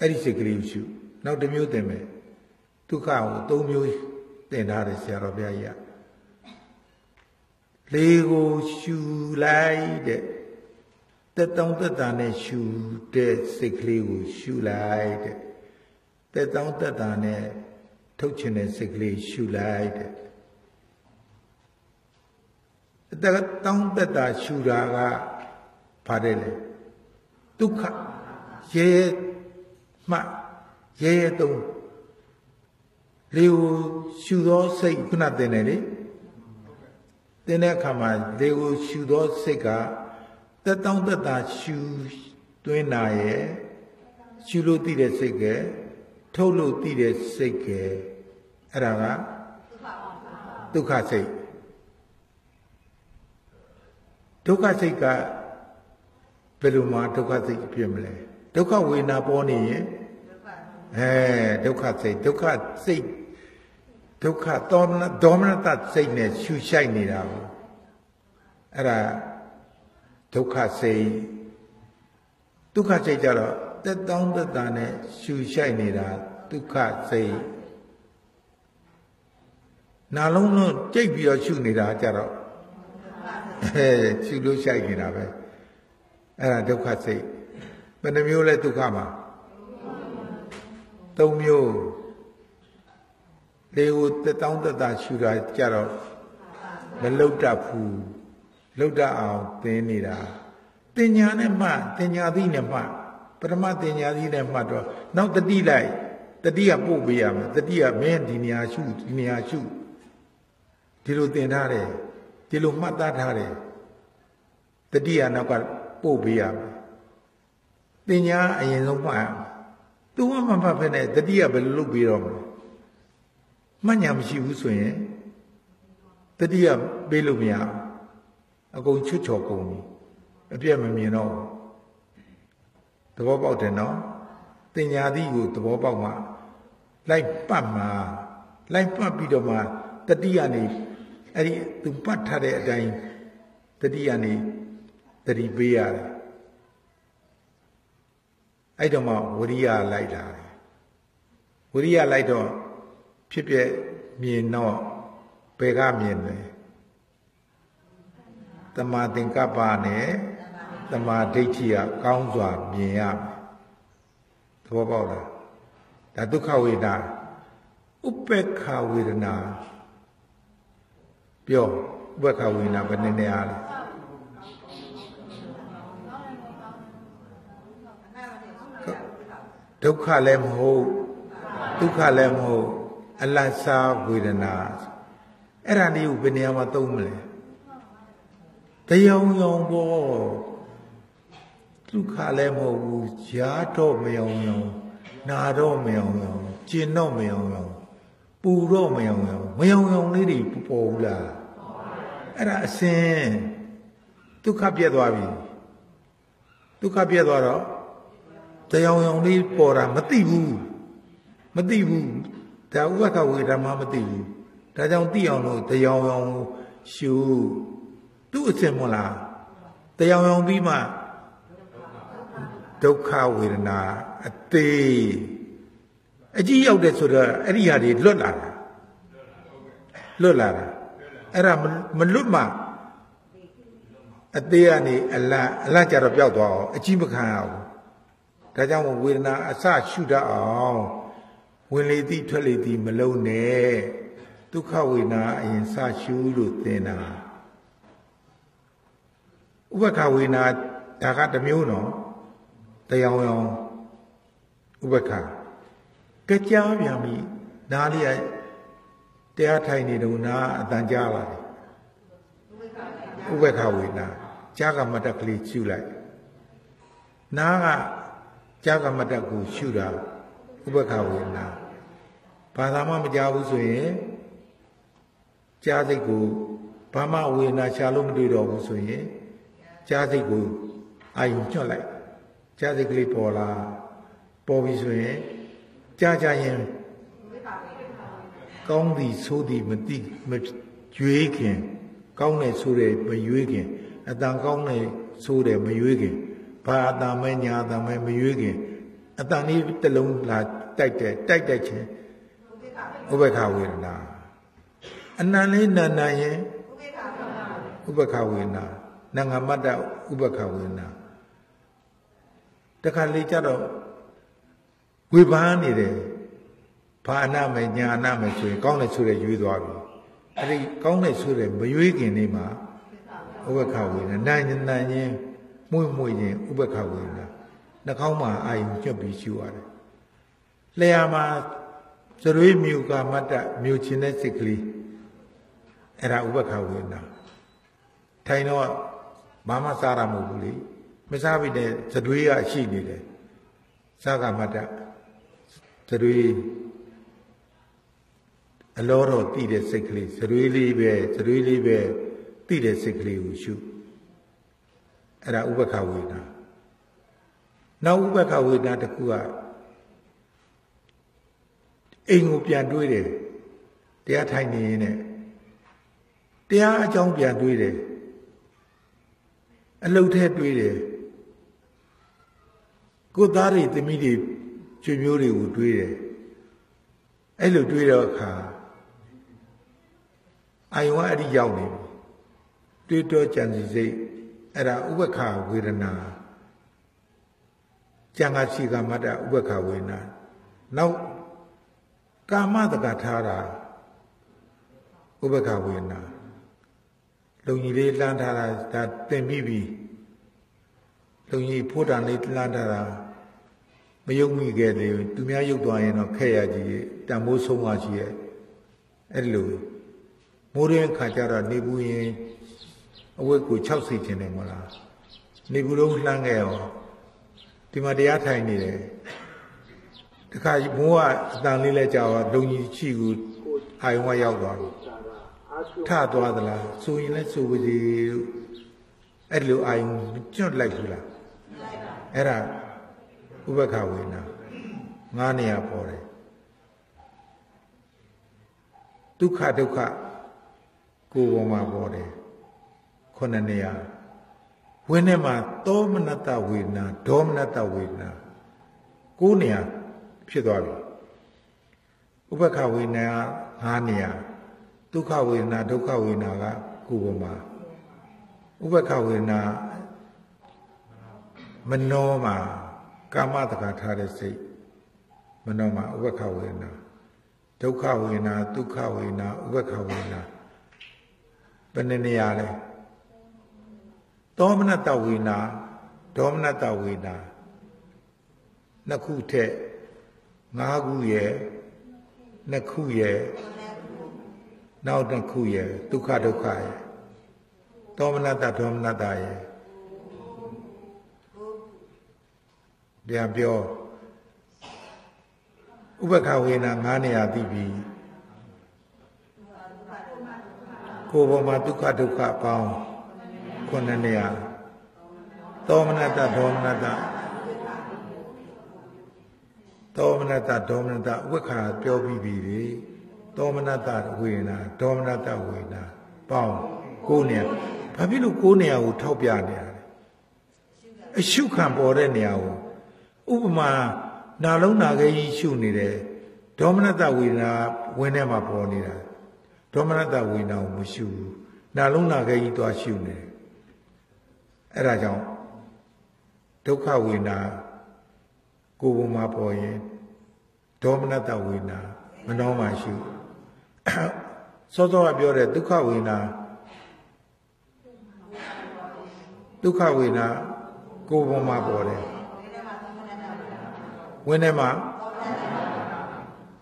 အဲ့ဒီစိတ်ကလေးကိုရှုနောက်တစ်မျိုးသင်မယ်ဒုက္ခကို၃မျိုးသင်ထားတယ်ဆရာတော်ဘုရားကြီးကလေကိုရှူလိုက်တဲ့တက်တောင်းတက်တာနဲ့ရှူတဲ့စိတ်ကလေးကိုရှူလိုက်တဲ့တက်တောင်းတက်တာနဲ့ထုတ်ချင်တဲ့စိတ်ကလေးရှူလိုက်တဲ့ တက်တောင်းတက်တာရှူတာကဘာတဲ့လဲဒုက္ခရဲမှရဲရဲတုံးလေကိုရှူသောစိတ်ခုနတင်တယ်လေတင်တဲ့အခါမှာလေကိုရှူသောစိတ်ကတက်တောင်းတက်တာရှူသွင်းတာရဲ့ရှူလို့တည်တဲ့စိတ်ကထုတ်လို့တည်တဲ့စိတ်ကအဲ့ဒါကဒုက္ခစိတ် ဒုက္ခစိတ်ကဘယ်လိုမှဒုက္ခစိတ်ဖြစ်မလဲဒုက္ခဝေဒနာပေါ်နေရင်အဲဒုက္ခစိတ်ဒုက္ခစိတ်ဒုက္ခဒေါမနဒေါမနတစိတ်နဲ့ရှူရှိုက်နေတာကိုအဲ့ဒါဒုက္ခစိတ်ဒုက္ခစိတ်ကြတော့တက်တောင်းတက်တာနဲ့ရှူရှိုက်နေတာဒုက္ခစိတ်နာလုံးလုံးကြိတ်ပြီးတော့ရှုနေတာကြတော့ အဲရှုလို့ရှိုက်နေတာပဲအဲ့ဒါဒုက္ခစိတ်ဘယ်နှမျိုးလဲဒုက္ခမှာသုံးမျိုးလေကိုတက်တောင်းတက်တာရှူတာကြတော့မလုတ်တတ်ဘူးလုတ်တတ်အောင်သင်နေတာတင်ညာနဲ့မှတင်ညာသီးနဲ့မှပရမတင်ညာသီးနဲ့မှတော့နောက်တတိလိုက်တတိကပို့ပေးရမယ်တတိကမင်းဒီနေရာရှုဒီနေရာရှုဒီလိုသင်ထားတယ် ဒီလိုမှတ်သားထားတယ်တတိယနောက်ကပို့ပေးရမယ်တင်ညာအရင်ဆုံးမှတ်ရမယ်သူကမှမှတ်ဖက်နဲ့တတိယဘယ်လိုလုပ်ပြီးတော့မလဲမှတ်ညာမရှိဘူးဆိုရင်တတိယပေးလို့မရအကုန်ချွတ်ချော်ကုန်ပြီအပြည့်မမြင်တော့သဘောပေါက်တယ်နော်တင်ညာသီးကိုသဘောပေါက်မှလိုက်ပတ်မှာလိုက်ပတ်ပြီးတော့မှတတိယနေ အဲ့ဒီသူပတ်ထားတဲ့အတိုင်းတတိယနေတတိပေးရတယ်အဲ့တော့မှဝရိယလိုက်လာတယ်ဝရိယလိုက်တော့ဖြစ်ပြမြင်တော့ဘယ်ကမြင်လဲတမာသင်္ကပ္ပနဲ့တမာဒိဋ္ဌိကကောင်းစွာမြင်ရမယ်သဘောပေါက်လားဒါဒုက္ခဝေဒနာဥပေက္ခဝေဒနာ ပြောဥပေက္ခဝေဒနာဘယ်နည်းနည်းအားလဲဒုက္ခလည်းမဟုတ်ဒုက္ခလည်းမဟုတ်အလတ်စားဝေဒနာအဲ့ဒါလေးကိုဘယ်နေရာမှာသုံးမလဲတရားရောင်ပေါ့ဒုက္ခလည်းမဟုတ်ဘူးရားတော့မယောင်ယောင်နာတော့မယောင်ယောင်ကျင်တော့မယောင်ယောင်ပူတော့မယောင်ယောင်မယောင်ယောင်လေးတွေပေါ်ဘူးလား အဲ့ဒါအစင်ဒုက္ခပြတ်သွားပြီဒုက္ခပြတ်သွားတော့တရားရောင်လေးပေါ်တာမသိဘူးမသိဘူးဒါဥပက္ခဝေဓမ္မမသိဘူးဒါကြောင့်သိအောင်လို့တရားရောင်ရှုသူ့အစင်မလားတရားရောင်ပြီးမှဒုက္ခဝေဒနာအသေးအကြီးရောက်တဲ့ဆိုတော့အဲ့ဒီဟာတွေလွတ်လာတာလွတ်လာတာ အဲ့ဒါမလွတ်မှအသေးကနေအလတ်အလတ်ကြတော့ပျောက်သွားအောင်အကြီးမခံရဘူးဒါကြောင့်ဝေဒနာအစရှုတတ်အောင်ဝင်လေသည်ထွက်လေသည်မလုံးနဲ့ဒုက္ခဝေဒနာအရင်စရှုလို့သင်တာဥပ္ပခဝေဒနာဒါကတစ်မျိုးနော်တရားရောင်ဥပ္ပခကြကြားပြန်ပြီနားလေးက တရားထိုင်နေတော့နားအတန်ကြားလာတယ်ဥပ္ပခဝေဒနာကြားကမတက်ကလေးရှုလိုက်နားကကြားကမတက်ကိုရှုတာဥပ္ပခဝေဒနာဘာသာမှမကြားဘူးဆိုရင်ကြားစိတ်ကိုဘာမှဝေဒနာရှာလို့မတွေ့တော့ဘူးဆိုရင်ကြားစိတ်ကိုအာယုညှော့လိုက်ကြားစိတ်ကလေးပေါ်လာပေါ်ပြီဆိုရင်ကြားကြရင် ကောင်းသည်ဆိုးသည်မသိမကြွေးခင်ကောင်းတယ်ဆိုတယ်မရွေးခင်အတန်ကောင်းတယ်ဆိုတယ်မရွေးခင်ဘာအတန်မဲညာအတန်မဲမရွေးခင်အတန်လေးတစ်လုံးလာတိုက်တယ်တိုက်တိုက်ချင်းဥပ္ပခဝေဒနာအနန္လေးနန္နရင်ဥပ္ပခဝေဒနာနငမတ္တဥပ္ပခဝေဒနာတခါလေကြတော့ဝေဘာနေတယ် ဘာအနာမယ်ညာအနာမယ်ဆိုရင်ကောင်းတယ်ဆိုရရွေးသွားပြီအဲ့ဒီကောင်းတယ်ဆိုရမရွေးခင်နေမှာဥပ္ပခဝေဒနာနိုင်နိုင်ရင်မှု့မှု့ရင်ဥပ္ပခဝေဒနာနှာခေါင်းမှာအာယုညွတ်ပြီးရှူရတယ်လျှာမှာသရွေးမြူကမတ္တမြူခြင်းတဲ့စိတ်ကလေးအဲ့ဒါဥပ္ပခဝေဒနာထိုင်တော့ဘာမှစားရမဟုတ်ဘူးလေမစားပြီတဲ့သရွေးကရှိနေတယ်စားကမတ္တသရွေး အလောတော်တည်တဲ့စိတ်ကလေးသရွေးလေးပဲသရွေးလေးပဲတည်တဲ့စိတ်ကလေးကိုရှုအဲ့ဒါဥပ္ပခဝေဒနာနောက်ဥပ္ပခဝေဒနာတစ်ခုကအိမ်ကိုပြန်တွေးတယ်တရားထိုင်နေရင်နဲ့တရားအကြောင်းပြန်တွေးတယ်အလုတ်ထဲတွေးတယ်ကိုသားတွေသမီးတွေကျွေမျိုးတွေကိုတွေးတယ်အဲ့လိုတွေးတော့အခါ အာယုံကအဲ့ဒီရောက်နေပြီတွေးတော့ကြံစီစိတ်အဲ့ဒါဥပ္ပခဝေဒနာကြံကရှိကမတ္တဥပ္ပခဝေဒနာနောက်ကာမတကထားတာဥပ္ပခဝေဒနာလုံကြီးလေးလှမ်းထားတာဒါတင်ပြီးပြီလုံကြီးဖိုးတန်လေးလှမ်းထားတာမယုံမိခဲ့တယ်သူများယုတ်သွားရင်တော့ခက်ရကြီးတန်မိုးဆုံးသွားရှိရဲ့အဲ့လို မိုးရင်းခါကြတော့နေဘူးရင်အဝတ်ကို6စီခြင်းတယ်မလားနေဘူးလုံးလှမ်းခဲ့ရောဒီမှာတရားထိုင်နေတယ်တခါမိုးကအတန်လေးလဲကြာတော့လုံကြီးချီကိုအာယုံကရောက်သွားပြီထသွားသလားဆိုရင်လည်းဆိုပါစီအဲ့လိုအာယုံကျွတ်လိုက်ဘူးလားအဲ့ဒါဥပ္ပခဝေနာငါးနေရာပေါ်တယ်ဒုက္ခဒုက္ခ ကိုယ်ပေါ်မှာပေါ်တယ်ခုနှစ်နေရာဝင်းထဲမှာသောမနတဝေဒနာဒေါမနတဝေဒနာကိုးနေရာဖြစ်သွားပြီဥပ္ပခဝေဒနာငါးနေရာဒုက္ခဝေဒနာဒုက္ခဝေဒနာကကိုယ်ပေါ်မှာဥပ္ပခဝေဒနာမနောမှာကာမတက္ကထားတဲ့စိတ်မနောမှာဥပ္ပခဝေဒနာဒုက္ခဝေဒနာဒုက္ခဝေဒနာဥပ္ပခဝေဒနာ ဘယ်နှနေရာလဲသောမနတဝေဒနာဒေါမနတဝေဒနာနှစ်ခုထက်ငါးခုရဲ့နှစ်ခုရဲ့နောက်တစ်ခုရဲ့ဒုက္ခဒုက္ခရဲ့သောမနတဒေါမနတရဲ့ပြန်ပြောဥပက္ခဝေနာ9နေရာသိပြီ ကိုယ်ပေါ်မှာဒုက္ခဒုက္ခအပေါင်း9နေရာသောမနတဒေါမနတသောမနတဒေါမနတဝိခါပြောပြီးပြီလေသောမနတဝေနာဒေါမနတဝေနာပေါင်း9နေရာဘာဖြစ်လို့9နေရာကိုထောက်ပြနေရလဲအရှုခံပေါ်တဲ့နေရာကိုဥပမာနာလုံးနာခဲကြီးရှုနေတယ်ဒေါမနတဝေဒနာဝင်းထဲမှာပေါ်နေတာ ဒေါမနတဝေဒနာကိုမရှုဘူးနာလုံးနာခဲကြီးသွားရှုနေတယ်အဲ့ဒါကြောင့်ဒုက္ခဝေဒနာကိုယ်ပုံမှာပေါ်ရင်ဒေါမနတဝေဒနာမနှောမှရှုစောစောကပြောတဲ့ဒုက္ခဝေဒနာဒုက္ခဝေဒနာကိုယ်ပုံမှာပေါ်တယ်ဝင်းထဲမှာ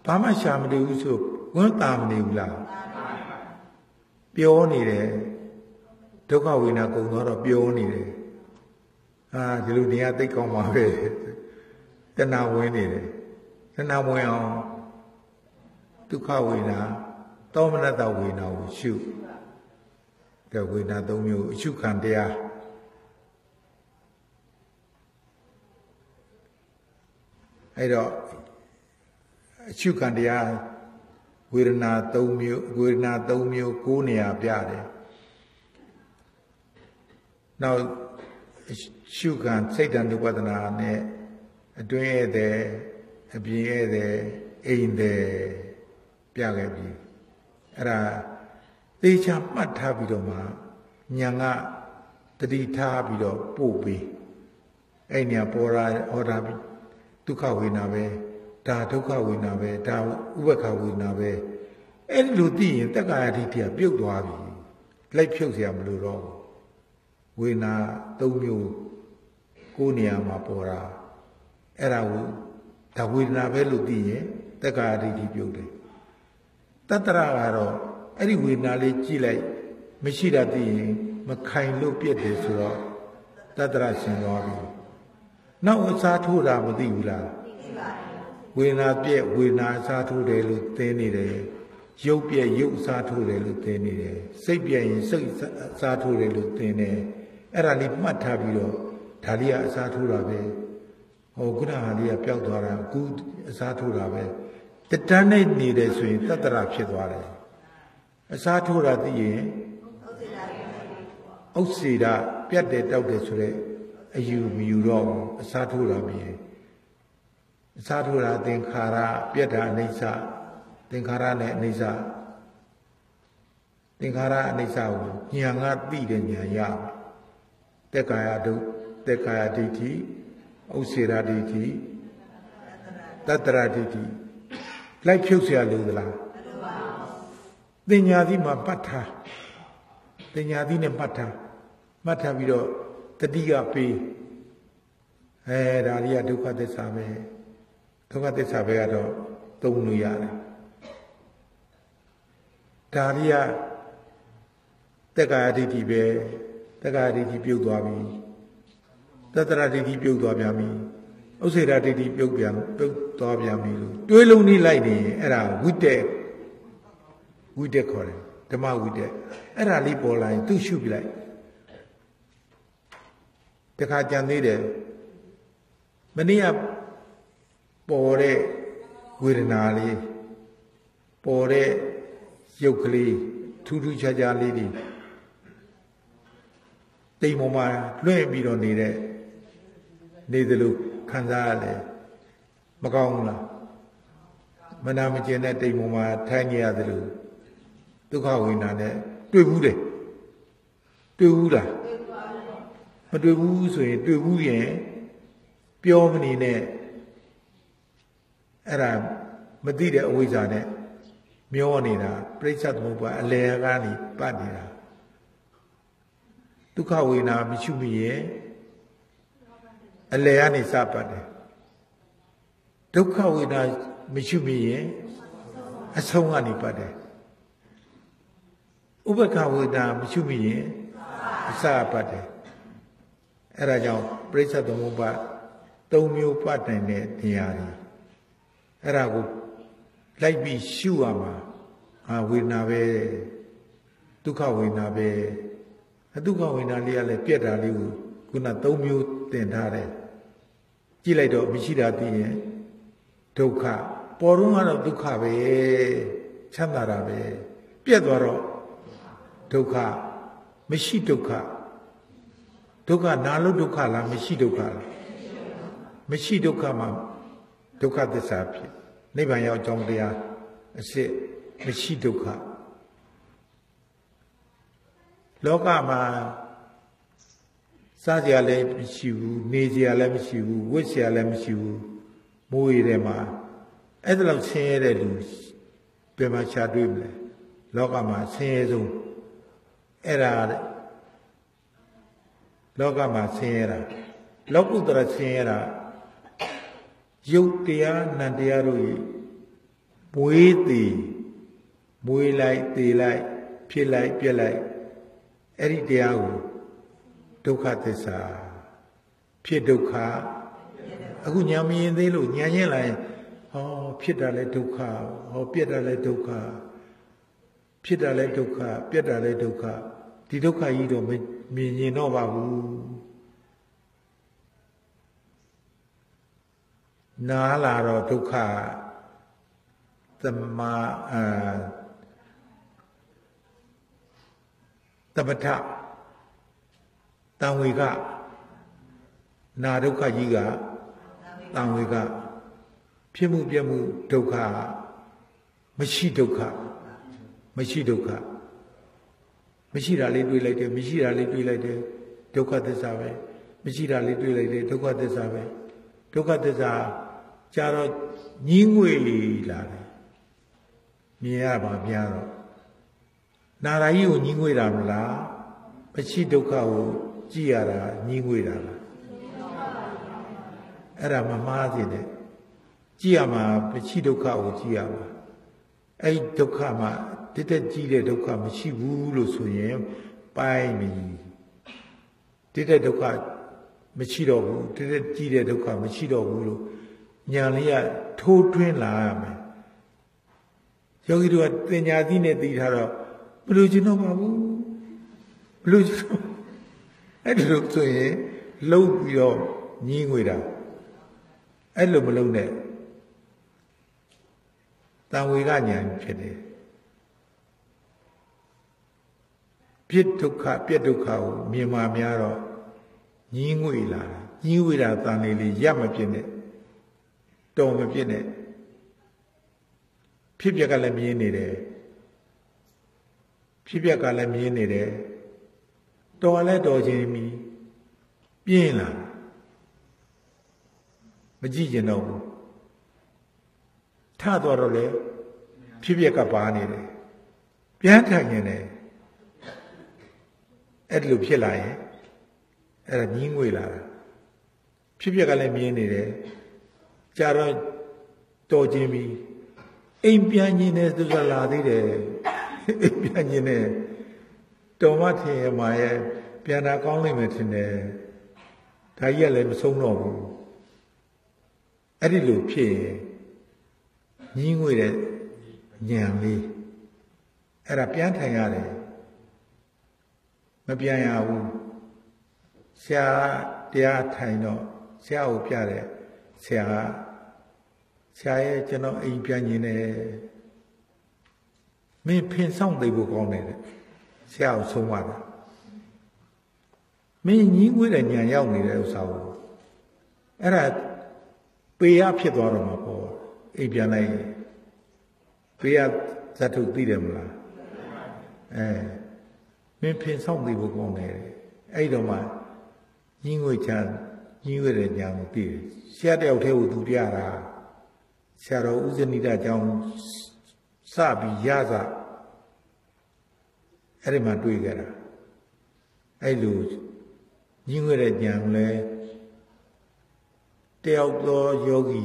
ဘာမှရှာမတွေ့ဘူးဆိုဝင်းတာမနေဘူးလား ပြောနေတယ်ဒုက္ခဝေဒနာကုံတော့ပြောနေတယ်အာဒီလိုနေရာသိကောင်းပါပဲတဏှာဝင်နေတယ်တဏှာဝင်အောင်ဒုက္ခဝေဒနာသောမနတဝေဒနာကိုရှုကဲဝေဒနာ၃မျိုးအရှုခံတရားအဲ့တော့အချုပ်ခံတရား ဝေဒနာ၃မျိုးဝေဒနာ၃မျိုး၉နေရာပြတယ်နောက်ရှုခံစိတ်တ ानु ပဒနာနဲ့အတွင်းဧည့်သည်အပြင်ဧည့်သည်အိမ်သည်ပြခဲ့ပြီအဲ့ဒါသေချာမှတ်ထားပြီးတော့မှညာကတတိထားပြီးတော့ပို့ပြီးအဲ့ညာပေါ်လာဟောတာပြီးဒုက္ခဝေဒနာပဲ ဒါဒုက္ခဝေဒနာပဲဒါဥပ္ပခဝေဒနာပဲအဲ့ဒီလိုသိရင်တက္ကာယဋ္ဌိကပြုတ်သွားပြီလိုက်ဖြုတ်เสียမလို့တော့ဝေဒနာ၃မျိုးကိုယ်နေရာမှာပေါ်တာအဲ့ဒါကိုဒါဝေဒနာပဲလို့သိရင်တက္ကာယဋ္ဌိပြုတ်တယ်တတ္တရကတော့အဲ့ဒီဝေဒနာလေးကြည့်လိုက်မရှိတာသိရင်မခိုင်လို့ပြက်တယ်ဆိုတော့တတ္တရရှင်သွားပြီနောက်အစားထိုးတာမသိဘူးလား ဝေနာပြက်ဝေနာအစားထိုးတယ်လို့သိနေတယ်ရုပ်ပြက်ရုပ်အစားထိုးတယ်လို့သိနေတယ်စိတ်ပြက်ရင်စိတ်အစားထိုးတယ်လို့သိနေအဲ့ဒါလေးမှတ်ထားပြီးတော့ဒါလေးကအစားထိုးတာပဲဟောခုနဟာလေးကပျောက်သွားတာအခုအစားထိုးတာပဲတတန်းနဲ့နေတယ်ဆိုရင်တတ္တရာဖြစ်သွားတယ်အစားထိုးတာသိရင်ဥစ္စေတာပြတ်တယ်တောက်တယ်ဆိုတဲ့အယူမယူတော့အစားထိုးတာမြင် အစားထိုးတာသင်္ခါရပြက်တာအိဋ္ဌသင်္ခါရနဲ့အိဋ္ဌသင်္ခါရအိဋ္ဌကိုညာငါသိတဲ့ညာရတက်ကာယဒုတက်ကာယဒိဋ္ဌိဥစေရာဒိဋ္ဌိတတ္တရာဒိဋ္ဌိလိုက်ဖြုတ်เสียလို့သလားတင်ညာသီမှာပတ်ထားတင်ညာသီနဲ့ပတ်ထားမှတ်ထားပြီးတော့တတိကပေးအဲဒါလေးကဒုက္ခသစ္စာပဲ ဒုက္ခသစ္စာပဲကတော့သုံးလို့ရတယ်ဒါလေးကတက္ကာယဒိဋ္ဌိပဲတက္ကာယဒိဋ္ဌိပြုတ်သွားပြီတတ္တရဒိဋ္ဌိပြုတ်သွားပြန်ပြီဥစ္စေရဒိဋ္ဌိပြုတ်ပြန်ပြုတ်သွားပြန်ပြီလို့တွေးလုံးနေလိုက်နေအဲ့ဒါဝိတက်ဝိတက်ခေါ်တယ်ဓမ္မဝိတက်အဲ့ဒါလေးပေါ်လာရင်သူ့ရှုပြလိုက်တခါကြံသေးတယ်မနေ့က ပေါ်တဲ့ဝေဒနာလေးပေါ်တဲ့ရုပ်ကလေးထူးထူးခြားခြားလေးတွေတိမ်ပေါ်မှာလွှင့်ပြီးတော့နေတဲ့နေသလိုခံစားရလဲမကောင်းဘူးလားမနာမကျင်တဲ့တိမ်ပေါ်မှာထိုင်နေရသလိုဒုက္ခဝိညာဉ်နဲ့တွေ့ဘူးတယ်တွေ့ဘူးလားမတွေ့ဘူးဆိုရင်တွေ့ဘူးရင်ပြောမနေနဲ့ အဲ့ဒါမသိတဲ့အဝိဇ္ဇာနဲ့မျောနေတာပြိဿသမုပ္ပါအလယ်ကနေပတ်နေတာဒုက္ခဝေဒနာမရှိမိရဲ့အလယ်ကနေစပတ်တယ်ဒုက္ခဝေဒနာမရှိမိရဲ့အဆုံးကနေပတ်တယ်ဥပက္ခဝေဒနာမရှိမိရဲ့အစပတ်တယ်အဲ့ဒါကြောင့်ပြိဿသမုပ္ပါ၃မျိုးပတ်နိုင်တဲ့နေရာတွေ အဲ့ဒါကိုလိုက်ပြီးရှုရမှာအာဝေဒနာပဲဒုက္ခဝေဒနာပဲအဒုက္ခဝေဒနာလေးကလည်းပြက်တာလေးကိုခုန၃မျိုးသင်ထားတယ်ကြည့်လိုက်တော့မရှိတာသိရင်ဒုက္ခပေါ်တော့ကတော့ဒုက္ခပဲချမ်းသာတာပဲပြက်သွားတော့ဒုက္ခမရှိဒုက္ခဒုက္ခနာလို့ဒုက္ခလားမရှိဒုက္ခလားမရှိဒုက္ခမှာ ဒုက္ခသစ္စာဖြစ်နိဗ္ဗာန်ရောက်ကြောင်းတရားအစစ်မရှိဒုက္ခလောကမှာစားစရာလည်းမရှိဘူးနေစရာလည်းမရှိဘူးဝတ်စရာလည်းမရှိဘူးမိုးရတဲ့မှာအဲ့ဒါလောက်ဆင်းရဲတဲ့လူဘယ်မှာရှာတွေ့မလဲလောကမှာဆင်းရဲဆုံးအဲ့ဒါလောကမှာဆင်းရဲတာလောကုတ္တရဆင်းရဲတာ ရုပ်တရားနံတရားတို့၏မွေးသည်မွေးလိုက်တည်လိုက်ဖြစ်လိုက်ပြက်လိုက်အဲ့ဒီတရားကိုဒုက္ခသစ္စာဖြစ်ဒုက္ခအခုညာမရင်သေးလို့ညာရင်လာရင်ဟောဖြစ်တာလဲဒုက္ခဟောပြက်တာလဲဒုက္ခဖြစ်တာလဲဒုက္ခပြက်တာလဲဒုက္ခဒီဒုက္ခကြီးတော့မြင်ရင်တော့ပါဘူး နားလာတော့ဒုက္ခသမအာသမထတံဝေကနာဒုက္ခကြီးကတံဝေကဖြစ်မှုပြမှုဒုက္ခမရှိဒုက္ခမရှိဒုက္ခမရှိတာလေးတွေးလိုက်တယ်မရှိတာလေးတွေးလိုက်တယ်ဒုက္ခသစ္စာပဲမရှိတာလေးတွေးလိုက်တယ်ဒုက္ခသစ္စာပဲဒုက္ခသစ္စာ ကြာတော့ညင်းငွေလာတယ်မြင်ရပါများတော့နာရာကြီးကိုညင်းငွေတာမလားမရှိဒုက္ခကိုကြည်ရတာညင်းငွေတာလားအဲ့ဒါမမှားစေနဲ့ကြည်ရမှာမရှိဒုက္ခကိုကြည်ရမှာအဲ့ဒုက္ခမှာတက်တက်ကြည်တဲ့ဒုက္ခမရှိဘူးလို့ဆိုရင်ပိုင်းပြီတက်တဲ့ဒုက္ခမရှိတော့ဘူးတက်တက်ကြည်တဲ့ဒုက္ခမရှိတော့ဘူးလို့ ညာလေးကထိုးထွင်းလာရမယ်ယောဂီတို့ကတင်ညာသီးနဲ့သိထားတော့ဘယ်လိုကျင်တော့ပါဘူးဘယ်လိုကျင်တော့အဲ့ဒီလိုဆိုရင်လှုပ်ပြီးတော့ညင်းငွေတာအဲ့လိုမလုပ်နဲ့တံဝေကညာဖြစ်တယ်ပြစ်ဒုက္ခပြစ်ဒုက္ခကိုမြင်မှများတော့ညင်းငွေလာညင်းငွေတာတန်လေးလေးရပ်မပြစ်နဲ့ တော်မပြစ်နဲ့ဖြစ်ပြက်ကလည်းမြင်နေတယ်ဖြစ်ပြက်ကလည်းမြင်နေတယ်တော်လည်းတော်ခြင်းမီပြင်းလာမကြည့်ကျင်တော့ဘူးထသွားတော့လေဖြစ်ပြက်ကပါနေတယ်ပြန်ထိုင်နေတယ်အဲ့ဒီလိုဖြစ်လာရင်အဲ့ဒါညီးငွေလာတာဖြစ်ပြက်ကလည်းမြင်နေတယ် ကြာတော့တော်ခြင်းပြီးအိမ်ပြန်ញင်းနေသူကလာသေးတယ်အိမ်ပြန်ញင်းနေတော်မထင်ရမှာရဲ့ပြန်တာကောင်းလိမ့်မယ်ထင်တယ်ဒါကြီးကလည်းမဆုံးတော့ဘူးအဲ့ဒီလိုဖြစ်ရင်ညီးငွေတဲ့ညံလေးအဲ့ဒါပြန်ထိုင်ရတယ်မပြန်ရဘူးဆရာတရားထိုင်တော့ဆရာကိုပြတယ် ဆရာကဆရာရဲ့ကျွန်တော်အိမ်ပြန်ញင်းတယ်မင်းဖင်ဆောင်သိဖို့ကောင်းတယ်တဲ့ဆရာကိုဆုံးသွားတာမင်းညီးငွေးတဲ့ညံရောက်နေတဲ့ဥစ္စာကိုအဲ့ဒါပေရဖြစ်သွားတော့မှာပေါ့အိမ်ပြန်လိုက်ပေရဇတ်ထုသိတယ်မလားအဲမင်းဖင်ဆောင်သိဖို့ကောင်းတယ်အဲ့တော့မှညီးငွေချ ညီးငွေတဲ့ညာကိုသိတယ်ဆရာတယောက်တည်းကိုသူပြတာဆရာတော်ဦးဇနိဒအကြောင်းစပြီးရစအဲ့ဒီမှာတွေ့ကြတာအဲ့လိုညင်းွေတဲ့ဉာဏ်လဲတယောက်သောယောဂီ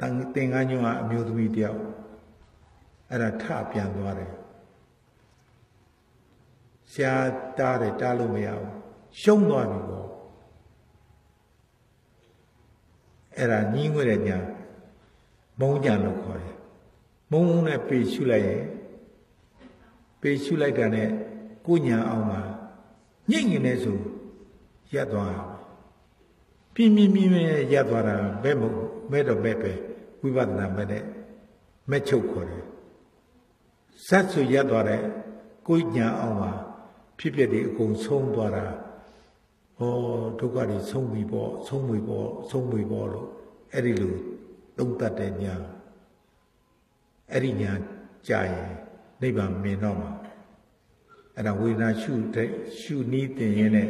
တန်သင်္ကန်းညွန့်အမျိုးသမီးတယောက်အဲ့ဒါထပြန်သွားတယ်ရှားတားတယ်တားလို့မရဘူးရှုံးသွားပြီပေါ့ အဲ့ဒါညင်းွေတဲ့ညာမုံညာလို့ခေါ်တယ်မုံနဲ့ပေရှုလိုက်ရင်ပေရှုလိုက်တာနဲ့ကိုညာအောင်မှာညိတ်ငင်နေဆိုရက်သွားပြင်းပြင်းပြင်းရက်သွားတာဘဲမဟုတ်မဲတော့မဲပဲဝိပဿနာမဲ့နဲ့မဲ့ချုပ်ခေါ်တယ်ဇတ်ဆိုရက်သွားတဲ့ကိုညာအောင်မှာဖြစ်ဖြစ်ဒီအကုန်ဆုံးသွားတာ ဟောဒုက္ခတွေဆုံးပြီပေါ့ဆုံးပြီပေါ့ဆုံးပြီပေါ့လို့အဲ့ဒီလိုသုံးတတ်တဲ့ညာအဲ့ဒီညာကြာရင်နိဗ္ဗာန်မြင်တော့မှာအဲ့ဒါဝေဒနာရှုတဲ့ရှုနည်းတင်ရင်နဲ့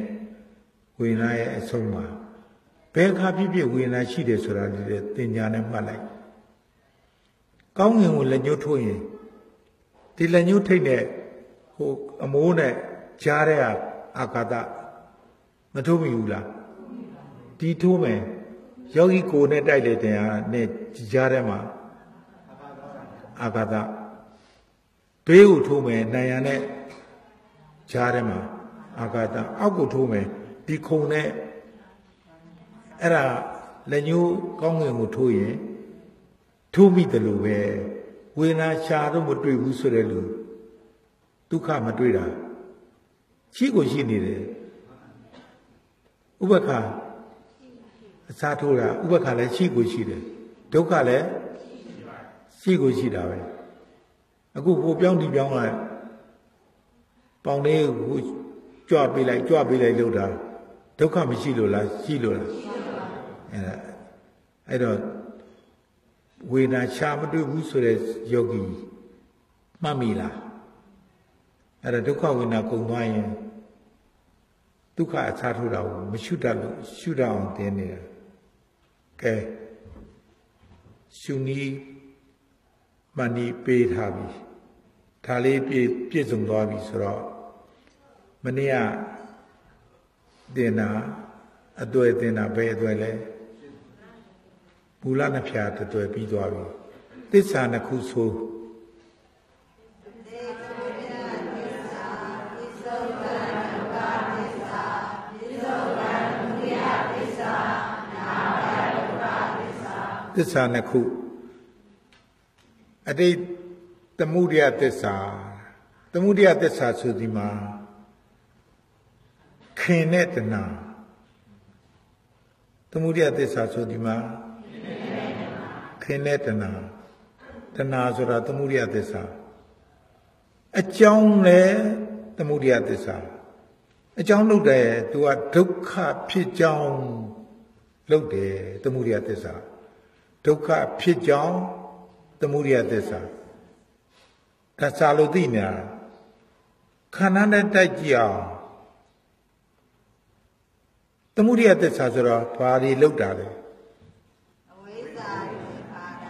ဝေဒနာရဲ့အဆုံးမှာဘယ်ခါဖြစ်ဖြစ်ဝေဒနာရှိတယ်ဆိုတာဒီတင်ညာနဲ့မှတ်လိုက်ကောင်းငင်ကိုလက်ညှိုးထိုးရင်ဒီလက်ညှိုးထိတ်တဲ့ဟိုအမိုးနဲ့ကြားတဲ့အာကာသ မထိုးမိဘူးလားဒီထိုးမယ်ယောဂီကိုနဲ့တိုက်လေတင်ဟာနဲ့ကြားထဲမှာအာကာသဘေးကိုထိုးမယ်နိုင်ရနဲ့ကြားထဲမှာအာကာသအောက်ကိုထိုးမယ်ဒီခုံနဲ့အဲ့ဒါလက်ညှိုးကောင်းငင်ကိုထိုးရင်ထိုးမိတယ်လို့ပဲဝေဒနာရှာတော့မတွေ့ဘူးဆိုတဲ့လူဒုက္ခမတွေ့တာရှိကိုရှိနေတယ် ဥပက္ခအစားထိုးတာဥပက္ခလည်းရှိကိုရှိတယ်ဒုက္ခလည်းရှိကိုရှိတာပဲအခုကိုပြောင်းဒီပြောင်းလာပေါင်လေးကိုကြွပေးလိုက်ကြွပေးလိုက်လို့တာဒုက္ခမရှိလို့လားရှိလို့လားအဲ့ဒါအဲ့တော့ဝေဒနာရှာမတွေ့ဘူးဆိုတဲ့ယောဂီမှတ်မိလားအဲ့ဒါဒုက္ခဝေဒနာကုန်သွားရင် ဒုက္ခအစားထိုးတာကိုမရှုတတ်လို့ရှုတတ်အောင်တင်းနေတာကဲရှုနီးမှန်ဒီပေးထားပြီဒါလေးပြည့်ပြည့်စုံသွားပြီဆိုတော့မနေ့ကတင်တာအတွေ့တင်တာဘယ်အတွေ့လဲမူလနှဖျားတတွေ့ပြီးသွားပြီသစ္စာနှစ်ခုဆို သစ္စာနှစ်ခုအတိတ်သမုဒယသစ္စာသမုဒယသစ္စာဆိုဒီမှာခင်တဲ့တဏသမုဒယသစ္စာဆိုဒီမှာခင်တဲ့တဏတဏဆိုတာသမုဒယသစ္စာအကြောင်းလဲသမုဒယသစ္စာအကြောင်းလုပ်တယ်သူကဒုက္ခဖြစ်ကြောင်းလုပ်တယ်သမုဒယသစ္စာ ဒုက္ခဖြစ်ကြောင်းသမုဒယသစ္စာဒါစာလို့သိနေတာခန္ဓာနဲ့တိုက်ကြည့်အောင်သမုဒိယသစ္စာဆိုတော့ဘာတွေလောက်တာလဲအဝိဇ္ဇာသင်္ခါရ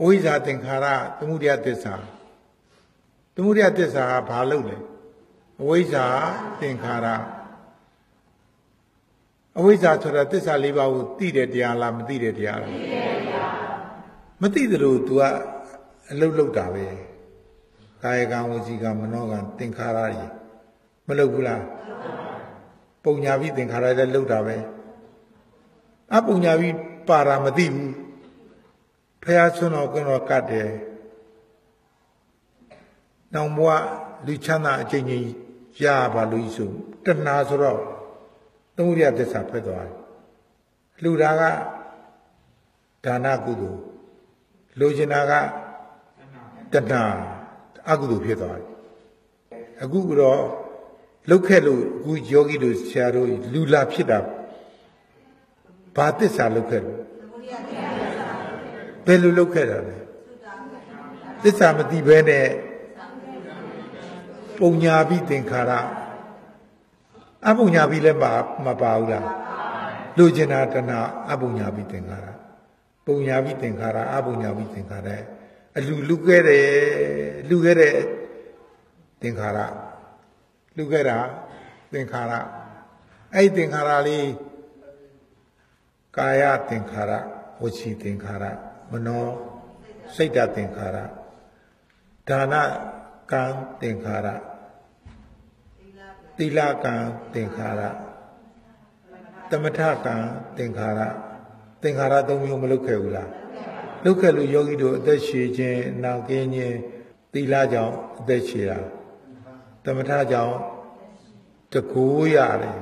အဝိဇ္ဇာသင်္ခါရသမုဒိယသစ္စာသမုဒိယသစ္စာကဘာလောက်လဲအဝိဇ္ဇာသင်္ခါရ အဝိဇ္ဇာဆိုတာသစ္စာလေးပါးကိုသိတဲ့တရားလားမသိတဲ့တရားလားသိတဲ့တရားမသိသလို तू ကအလုတ်လုတ်တာပဲကာယကံဝစီကံမနောကံသင်္ခါရကြီးမလုတ်ဘူးလားပုံညာပြီးသင်္ခါရလည်းလုတ်တာပဲအပုံညာပြီးပါတာမသိဘူးဖះဆွန်းတော်ကွန်းတော်ကတ်တယ်နောင်ဘွားလူချမ်းသာအချိန်ချင်းရပါလို့ဆိုတဏှာဆိုတော့ သုံးရသစ္စာဖက်သွားတယ်လူတာကဒါနကုသိုလ်လိုချင်တာကတဏှာအကုသိုလ်ဖြစ်သွားတယ်အခုတော့လုတ်ခဲ့လို့အခုယောဂီတို့ဆရာတို့လူလာဖြစ်တာဘာသစ္စာလုတ်ခဲ့လို့ဘယ်လိုလုတ်ခဲ့တာလဲသစ္စာမသိဘဲနဲ့ပုံညာပြီးသင်္ခါရ အပုံညာပြီးလည်းမမပါဘူးလားလူကျင်တာတဏအပုံညာပြီးသင်္ခါရပုံညာပြီးသင်္ခါရအပုံညာပြီးသင်္ခါရအလူလူခဲ့တယ်လူခဲ့တဲ့သင်္ခါရလူခဲ့တာသင်္ခါရအဲ့ဒီသင်္ခါရလေးကာယသင်္ခါရဝစီသင်္ခါရမနောစိတ်တသင်္ခါရဒါနကံသင်္ခါရ သီလကံသင်္ခါရတမထကံသင်္ခါရသင်္ခါရသုံးမျိုးမလုပ်ခဲ့ဘူးလားလုပ်ခဲ့လို့ယောဂီတို့အသက်ရှည်ခြင်းနာကင်းခြင်းသီလကြောင့်အသက်ရှည်တာတမထကြောင့်တကူရတယ်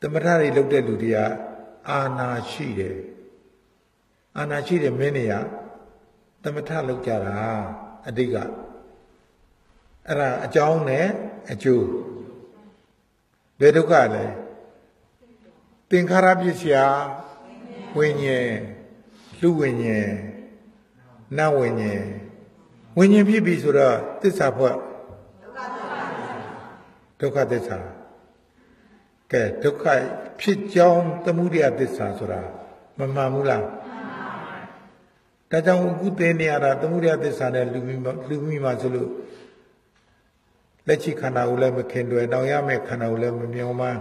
တမထတွေလုပ်တဲ့လူတွေကအာနာရှိတယ်အာနာရှိတဲ့မင်းတွေကတမထလုပ်ကြတာအတိတ်ကအဲ့ဒါအကြောင်းနဲ့အကျိုး ဘယ်ဒုက္ခလဲသင်္ခါရပစ္စယဝိညာဉ်လူဝိညာဉ်နတ်ဝိညာဉ်ဝိညာဉ်ဖြစ်ပြီဆိုတော့သစ္စာဖွဲ့ဒုက္ခသစ္စာကဲဒုက္ခဖြစ်ကြောင်းသမှုရိယသစ္စာဆိုတာမမှန်ဘူးလားဒါကြောင့်အခုသိနေရတာသမှုရိယသစ္စာနဲ့လူမိလူမိမှာဆိုလို့ လက်ရှိခန္ဓာကိုလည်းမခင်တွယ်တောင်ရမယ့်ခန္ဓာကိုလည်းမမြုံမှန်း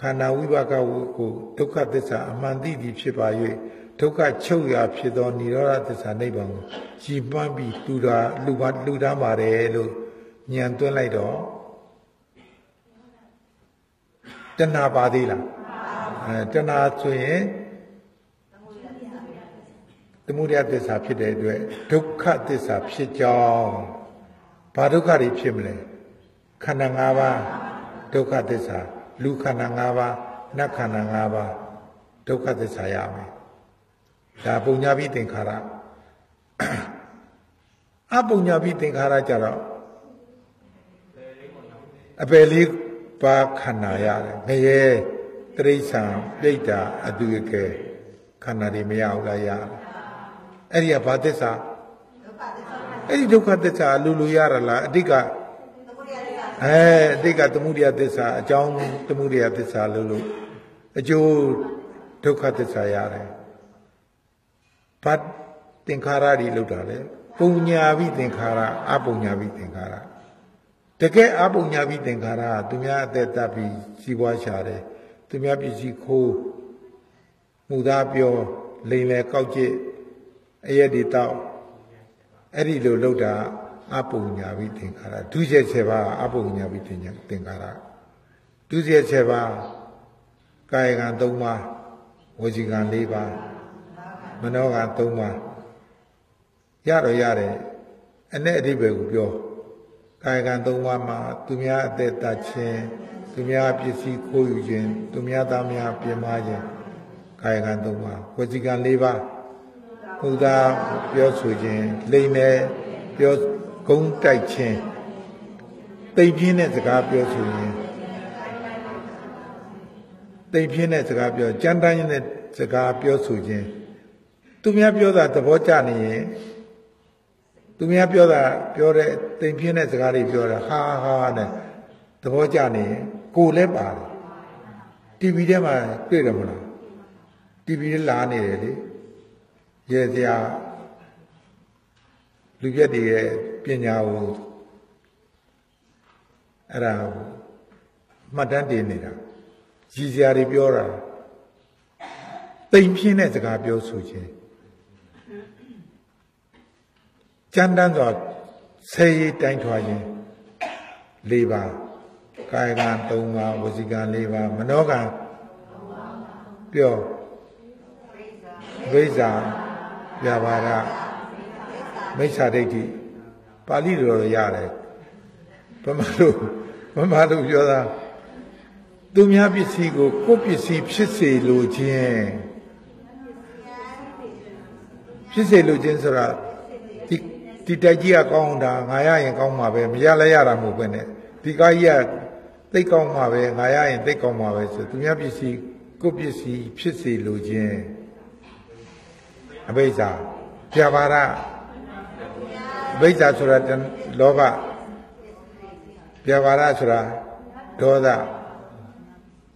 ခန္ဓာဝိပါကဝကိုဒုက္ခသစ္စာအမှန်သိသည်ဖြစ်ပါ၍ဒုက္ခချုပ်ရာဖြစ်သောនិရောဓသစ္စာနိဗ္ဗာန်ကိုကြည်ပန်းပြီးတူတာလူပါလူတမ်းပါတယ်လို့ညံသွင်းလိုက်တော့တဏှာပါသေးလားအဲတဏှာဆိုရင်သမုဒယသစ္စာဖြစ်တဲ့အတွက်ဒုက္ခသစ္စာဖြစ်ကြောင်းဘာဒုက္ခတွေဖြစ်မလဲ ခန္ဓာ၅ပါးဒုက္ခသစ္စာလူခန္ဓာ၅ပါးနတ်ခန္ဓာ၅ပါးဒုက္ခသစ္စာရမယ်ဒါပုံညာပြီးသင်္ခါရအပုံညာပြီးသင်္ခါရကြတော့အပယ်လေးပါခန္ဓာရတယ်ငရဲတရိษံပြိတ္တာအတုကဲခန္ဓာတွေမရဘူးလားရအဲ့ဒီကဘာသစ္စာအဲ့ဒီဒုက္ခသစ္စာလူလူရရလားအတိက အဲအတိတ်ကသမှုတရားသစ္စာအကြောင်းသမှုတရားသစ္စာလို့လို့အကျိုးဒုက္ခသစ္စာရတယ်ဘာသင်္ခါရတွေလောက်တာလဲပုံညာဘိသင်္ခါရအပုံညာဘိသင်္ခါရတကယ်အပုံညာဘိသင်္ခါရကသူများအသက်တပ်ပြီးစီးပွားရှာတယ်သူများပစ္စည်းခိုးမှုသားပြောလိန်လေကောက်ကျစ်အရက်ဒီတောက်အဲ့ဒီလိုလောက်တာ အပုံညာပြီးသင်္ခါရဒုစရိုက်7ပါးအပုံညာပြီးသင်္သင်္ခါရဒုစရိုက်7ပါးကာယကံ3ပါးဝစီကံ4ပါးမနောကံ3ပါးရတော့ရတယ်အ내အဓိပ္ပာယ်ကိုပြောကာယကံ3ပါးမှာသူများအသက်တခြင်းသူများပစ္စည်းခိုးယူခြင်းသူများသားများပြင်မာခြင်းကာယကံ3ပါးဝစီကံ4ပါးဘုရားပြောဆိုခြင်းလိမ့်နေပြော ဂုံးတိုက်ခြင်းတိတ်ပြင်းတဲ့စကားပြောဆိုရင်တိတ်ပြင်းတဲ့စကားပြောကြမ်းတမ်းတဲ့စကားပြောဆိုခြင်းသူများပြောတာသဘောကျနေရင်သူများပြောတာပြောတဲ့တိမ်ပြင်းတဲ့စကားတွေပြောတာဟာဟာနဲ့သဘောကျနေရင်ကိုလည်းပါတယ် TV ထဲမှာတွေ့တယ်မလား TV ထဲလာနေတယ်လေရေစရာလူပြက်တွေရဲ့ ပညာကိုအဲ့ဒါမှတ်တမ်းတင်နေတာရည်စရာတွေပြောတာတိမ်ပြင်းတဲ့စကားပြောဆိုခြင်းကြမ်းတမ်းစွာဆယ်ရည်တိုင်းထွာခြင်း၄ပါးကာယကံ၃ပါးဝစီကံ၄ပါးမနောကံပြောဝိဇ္ဇာပြဘာရမိစ္ဆာဒိဋ္ဌိ ပါဠိတော်ရတယ်ဗမာလိုဗမာလိုပြောတာသူများပစ္စည်းကိုကိုယ်ပစ္စည်းဖြစ်စေလိုခြင်းဖြစ်စေလိုခြင်းဆိုတာဒီဒီတိုက်ကြီးကကောင်းတာငါရရင်ကောင်းမှာပဲမရလဲရတာမဟုတ်ပဲနဲ့ဒီကားကြီးကသိကောင်းမှာပဲငါရရင်သိကောင်းမှာပဲဆိုသူများပစ္စည်းကိုယ်ပစ္စည်းဖြစ်စေလိုခြင်းအဘိဓါပြပါရ အဘိဓါဆိုတာလောဘပြပါရဆိုတာဒေါသ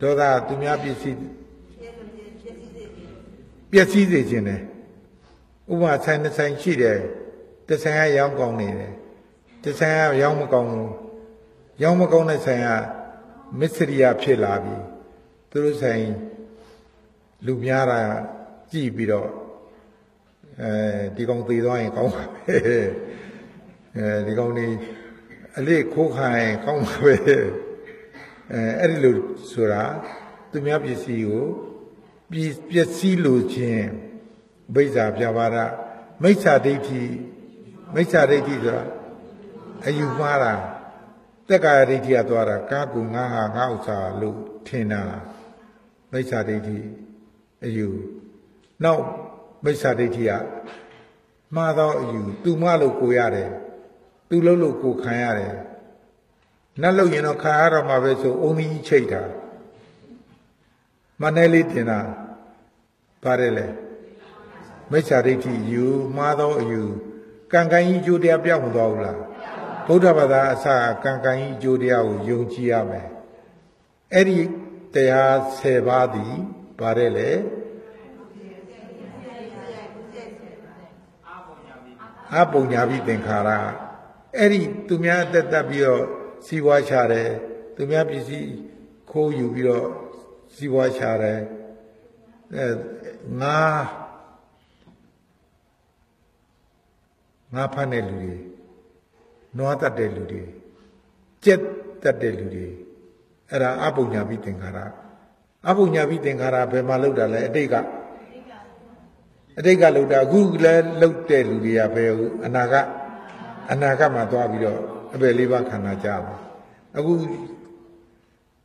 ဒေါသသူများပစ္စည်းပျက်စီးစေခြင်းတယ်ဥပမာဆိုင်တစ်ဆိုင်ရှိတယ်တစ်ဆိုင်ကရောင်းကောင်းနေတယ်တစ်ဆိုင်ကရောင်းမကောင်းဘူးရောင်းမကောင်းတဲ့ဆိုင်ကမစ္စရိယဖြစ်လာပြီသူတို့ဆိုင်လူများတာကြည့်ပြီးတော့အဲဒီကောင်သေသွားရင်ကောင်းပါပဲ အဲဒီကောင်นี่အလေးခိုးခိုင်းကောင်းပါပဲအဲအဲ့ဒီလိုဆိုတာသူများပစ္စည်းကိုပစ္စည်းလိုခြင်းဘိဇာပြပါဒမိစ္ဆာဒိဋ္ဌိမိစ္ဆာဒိဋ္ဌိဆိုတာအယူမှားတာတက်ကာယဒိဋ္ဌိကသွားတာကာကူငါဟာငါဥစ္စာလို့ထင်တာမိစ္ဆာဒိဋ္ဌိအယူနောက်မိစ္ဆာဒိဋ္ဌိကမှားသောအယူသူမလို့ကိုရတယ် သူလို့လို့ကိုခံရတယ်နတ်လို့ရင်တော့ခံရတော့မှာပဲဆိုအုံးကြီးချိတ်တာမနဲ့လေးတင်တာပါတယ်လေမိစ္ဆာဒိဋ္ဌိယူမှားသောအယူကံကံကြီးကြိုးတရားပြောင်းမသွားဘူးလားဗုဒ္ဓဘာသာအစကံကံကြီးကြိုးတရားကိုယုံကြည်ရမယ်အဲ့ဒီတရား10ပါးသည်ပါတယ်လေအပုံညာပိသင်္ခါရ အဲ့ဒီသူများအသက်သက်ပြီးတော့စီးပွားချတယ်သူများပစ္စည်းခိုးယူပြီးတော့စီးပွားချတယ်အဲငါငါဖတ်တဲ့လူတွေနွားတတ်တဲ့လူတွေကြက်တတ်တဲ့လူတွေအဲ့ဒါအပုံညာပိသင်္ခါရအပုံညာပိသင်္ခါရဘယ်မှာလောက်တာလဲအတိတ်ကအတိတ်ကလောက်တာအခုလည်းလောက်တဲ့လူတွေကဘယ်အနာက အနာကမှာသွားပြီးတော့အပယ်လေးပါးခန္ဓာကြပါအခု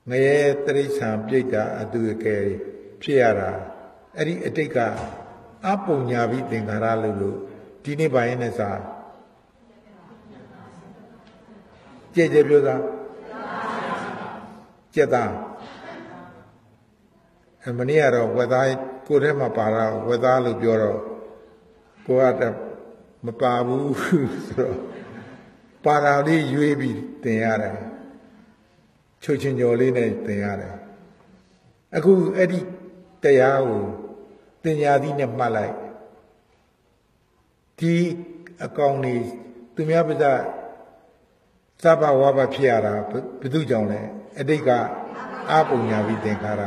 ငရဲတရိษံပြိတ္တာအတုကဲဖြစ်ရတာအဲ့ဒီအတိတ်ကအပုံညာပြီးသင်္ခါရလို့လို့ဒီနေ့ပိုင်းနဲ့စာကြည်ကြပြောသားကြက်သားအမနေ့ကတော့ဝက်သားကိုယ်ထဲမှာပါတာဝက်သားလို့ပြောတော့ကိုက မပါဘူးဆိုတော့ပါတာလေးရွေးပြီးတင်ရတယ်ချုပ်ချင်းကြော်လေးနဲ့တင်ရတယ်အခုအဲ့ဒီတရားကိုတင်ညာသီးနဲ့မှတ်လိုက်ဒီအကောင်နေသူများပါးစသဘဝဘဖြစ်ရတာဘယ်သူကြောင့်လဲအတိတ်ကအပုံညာပြီးသင်္ခါရ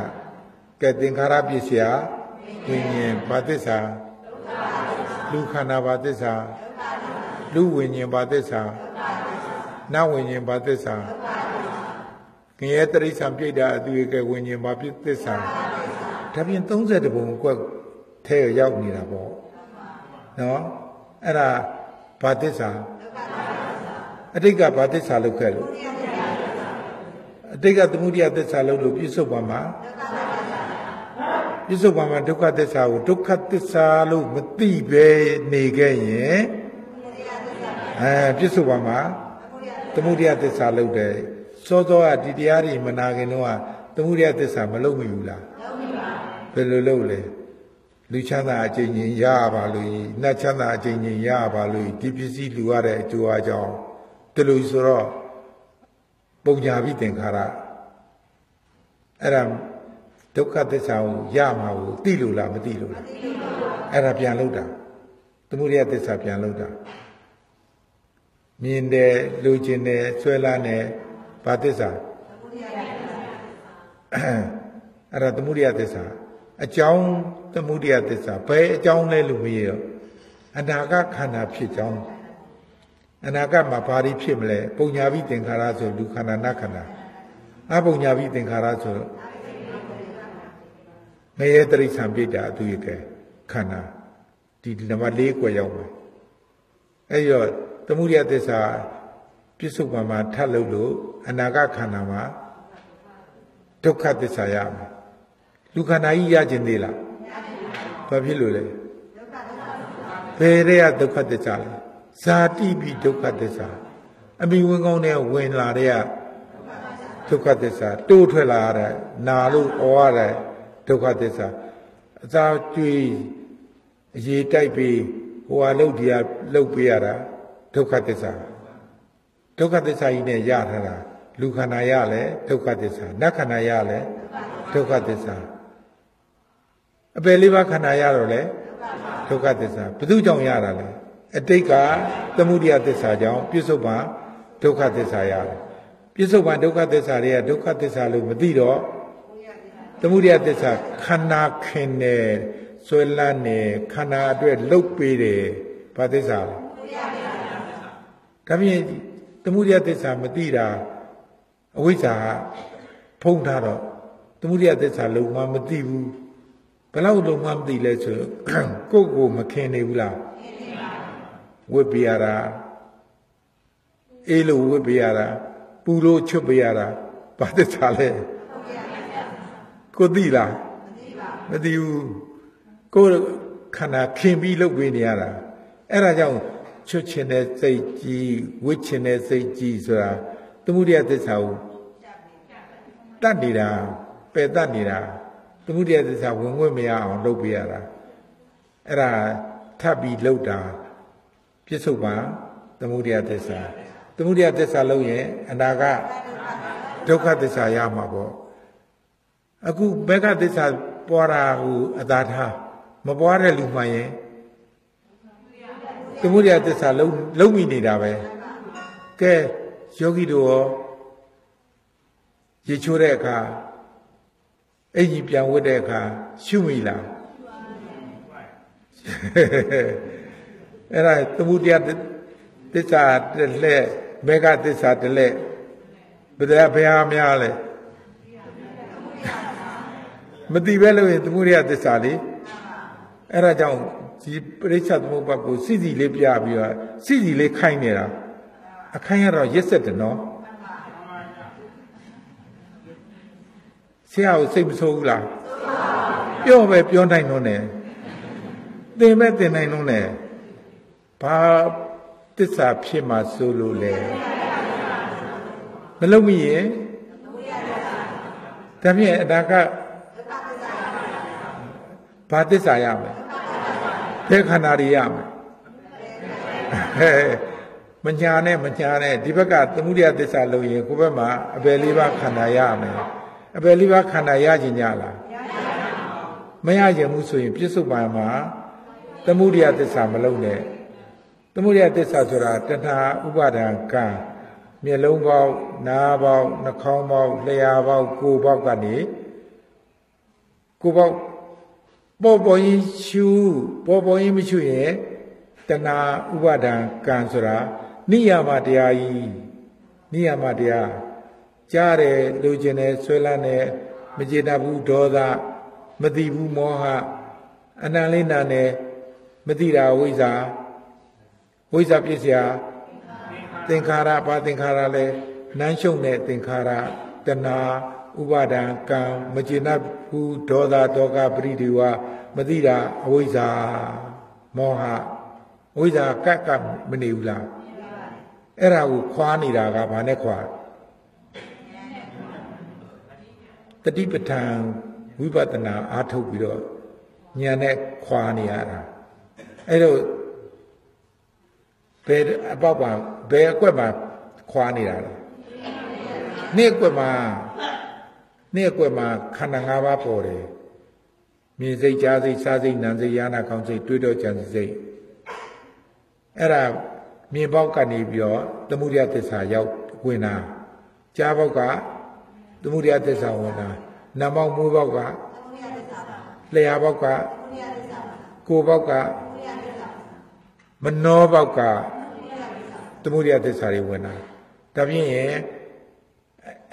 ကဲသင်္ခါရပြည့်စရာဝိညာဉ်ဘာသစ္စာ လူခန္ဓာဘာသစ္စာလူဝိညာဉ်ဘာသစ္စာနဝိညာဉ်ဘာသစ္စာငရဲတရိစ္ဆာန်ပြိတ္တာအသူရဲ့ဝိညာဉ်ဘာသစ္စာဒါပြင်30ဘုံကွက်ထဲရောက်နေတာပေါ့နော်အဲ့ဒါဘာသစ္စာအတိတ်ကဘာသစ္စာလောက်ခဲ့လို့အတိတ်ကသမုဒိယသစ္စာလောက်လို့ပြစ္ဆုတ်ပါမှာ ပြစ္ဆုတ်ပါမှာဒုက္ခသစ္စာကိုဒုက္ခသစ္စာလို့မသိပဲနေခဲ့ရင်အဲပြစ္ဆုတ်ပါမှာသမုဒိယသစ္စာလောက်တယ်စောစောကဒီတရားတွေမနာခင်တော့သမုဒိယသစ္စာမလုပ်မိဘူးလားဘယ်လိုလုပ်လဲလူချမ်းသာအကျဉ်းချင်းရပါလို့နတ်ချမ်းသာအကျဉ်းချင်းရပါလို့ဒီပစ္စည်းလူရတဲ့အကျိုးအကြောင်းဒီလိုဆိုတော့ပုံညာပြီးသင်္ခါရအဲ့ဒါ ဒုက္ခသစ္စာကိုရမှာကိုသိလို့လားမသိလို့လားအဲ့ဒါပြန်လို့တာသမုဒိယသစ္စာပြန်လို့တာမြင်တယ်လူကျင်တယ်ဆွဲလာတယ်ဘာသစ္စာအဲ့ဒါသမုဒိယသစ္စာအကြောင်းသမုဒိယသစ္စာဘယ်အကြောင်းလဲလို့မေးရောအနာဂတ်ခန္ဓာဖြစ်ကြောင်းအနာဂတ်မှာဘာတွေဖြစ်မလဲပုံညာပြီးသင်္ခါရဆိုလူခန္ဓာနတ်ခန္ဓာအပုံညာပြီးသင်္ခါရဆို ငရဲတရိစ္ဆာန်ပြိတ္တာအသူရကဲခန္ဓာဒီနံပါတ်၄ကွယ်ရောက်မယ်အဲ့တော့သမုဒိယသစ္စာပြစ္ဆုတ်ပံမှာထပ်လို့လို့အနာဂတ်ခန္ဓာမှာဒုက္ခသစ္စာရမယ်လူခန္ဓာကြီးရခြင်းသေးလားဘာဖြစ်လို့လဲဘယ်ရဲကဒုက္ခသစ္စာလဲဇာတိပိဒုက္ခသစ္စာအမိဝင်ကောင်းတဲ့ဝင်လာတဲ့ဒုက္ခသစ္စာတိုးထွက်လာတဲ့နာလို့ဩရတဲ့ ဒုက္ခသစ္စာအသာကျွေးအရေးတိုက်ပြီးဟိုဟာလှုပ်တရားလှုပ်ပေးရတာဒုက္ခသစ္စာဒုက္ခသစ္စာကြီးနဲ့ရထားတာလူခန္ဓာရလဲဒုက္ခသစ္စာနတ်ခန္ဓာရလဲဒုက္ခသစ္စာအပယ်လေးပါးခန္ဓာရတော့လေဒုက္ခသစ္စာဘယ်သူကြောင့်ရတာလဲအတိတ်ကသမုဒိယသစ္စာကြောင့်ပြစ္ဆုတ်ပံဒုက္ခသစ္စာရတယ်ပြစ္ဆုတ်ပံဒုက္ခသစ္စာတွေကဒုက္ခသစ္စာလို့မသိတော့ သမုဒိယသစ္စာခန္ဓာခင်တယ်ဆွဲလန်းနေခန္ဓာအတွက်လှုပ်ပေးတယ်ဘာသစ္စာလဲဒါဖြင့်သမုဒိယသစ္စာမသိတာအဝိဇ္ဇာဖုံးထားတော့သမုဒိယသစ္စာလုံးဝမသိဘူးဘယ်လောက်လုံးဝမသိလဲဆိုကိုယ့်ကိုမခင်နေဘူးလားဝစ်ပြရတာအေးလို့ဝစ်ပြရတာပူလို့ချွတ်ပြရတာဘာသစ္စာလဲ ကိုသိလားမသိဘူးကိုခန္ဓာခင်ပြီးလုပ်ပေးနေရတာအဲ့ဒါကြောင့်ချွတ်ချင်တဲ့စိတ်ကြီးဝစ်ချင်တဲ့စိတ်ကြီးဆိုတာသမုဒိယသစ္စာကိုတတ်နေတာပယ်တတ်နေတာသမုဒိယသစ္စာဝင်ဝင်မရအောင်လုပ်ပေးရတာအဲ့ဒါထပ်ပြီးလှုပ်တာပြစ္ဆုတ်ပါသမုဒိယသစ္စာသမုဒိယသစ္စာလုပ်ရင်အနာကဒုက္ခသစ္စာရမှာပေါ့ အခုဘက်ကသစ္စာပွားတာဟူအသာထားမပွားတဲ့လူမှရင်သမုဒိယသစ္စာလုံးလုံးမိနေတာပဲကဲယောဂီတို့ရောရေချိုးတဲ့အခါအဲ့ကြီးပြန်ဝတ်တဲ့အခါရှုမိလားအဲ့ဒါသမုဒိယသစ္စာတလက်မေဃသစ္စာတလက်ဘယ်တရားဘုရားများလဲ မတိပဲလို့ရင်သမုဒိယသစ္စာလေအဲ့ဒါကြောင့်ဒီပရိစ္ဆသမုပ္ပါကိုစီစီလေးပြပြီးတော့စီစီလေးခိုင်းနေတာအခိုင်းရတော့ရက်ဆက်တယ်နော်ဆရာကိုစိတ်မဆိုးဘူးလားပြောပဲပြောနိုင်တော့တယ်သင်မဲ့သင်နိုင်တော့တယ်ဘာတစ္ဆာဖြစ်မှဆိုလို့လဲမလုပ်မိရင်ဒါဖြင့်အတာက ဘာတစ္ဆာရမလဲဘယ်ခန္ဓာတွေရမလဲမညာနဲ့မညာနဲ့ဒီဘက်ကသမုဒိယသစ္စာလို့ရင်ကိုယ့်ဘက်မှာအပယ်လေးပါးခန္ဓာရမယ်အပယ်လေးပါးခန္ဓာရခြင်းကြလားမရခြင်းဘူးဆိုရင်ပြစ္ဆုတ်ပါမှာသမုဒိယသစ္စာမလုံးနဲ့သမုဒိယသစ္စာဆိုတာတဏှာဥပါဒံကံမျက်လုံးပေါက်နားပေါက်နှာခေါင်းပေါက်လျှာပေါက်ကိုယ်ပေါက်ကနေကိုယ်ပေါက် ပေါ်ပေါ်ရင်ရှုပေါ်ပေါ်ရင်မရှုရင်တဏှာဥပါဒံကံဆိုတာနိယာမတရားကြီးနိယာမတရားကြားတယ်လူကျင်တယ်ဆွဲလန်းတယ်မကျေနပ်ဘူးဒေါသမသိဘူးမောဟအနန္လိနာနဲ့မသိတာဝိဇ္ဇာဝိဇ္ဇာပြည့်စရာသင်္ခါရဘာသင်္ခါရလဲနန်းရှုံတဲ့သင်္ခါရတဏှာ ဥပါဒံကံမကျေနပ်ဘူးဒေါသတောကပရိဒီဝမသိတာအဝိဇ္ဇာမောဟအဝိဇ္ဇာကတ်ကတ်မနေဘူးလားအဲ့ဒါကိုခွာနေတာကဘာနဲ့ခွာတတိပဋ္ဌာန်ဝိပဿနာအားထုတ်ပြီးတော့ဉာဏ်နဲ့ခွာနေရတာအဲ့တော့ဘယ်အပေါက်ပါဘယ်အကွက်မှာခွာနေတာလဲနေ့အကွက်မှာ နေ့အကွက်မှာခန္ဓာ၅ပါးပေါ်တယ်မြင်စိတ်ကြားစိတ်စားစိတ်နာမ်စိတ်ယာနာကောင်းစိတ်တွေးတော့ကြံစိတ်အဲ့ဒါမြင်ပေါက်ကနေပြီးတော့သမုဒယသစ္စာရောက်ဝင်တာကြားပေါက်ကသမုဒယသစ္စာဝင်တာနာမောက်မွေးပေါက်ကလျှာပေါက်ကကိုယ်ပေါက်ကမနောပေါက်ကသမုဒယသစ္စာတွေဝင်တာဒါဖြင့်ရင်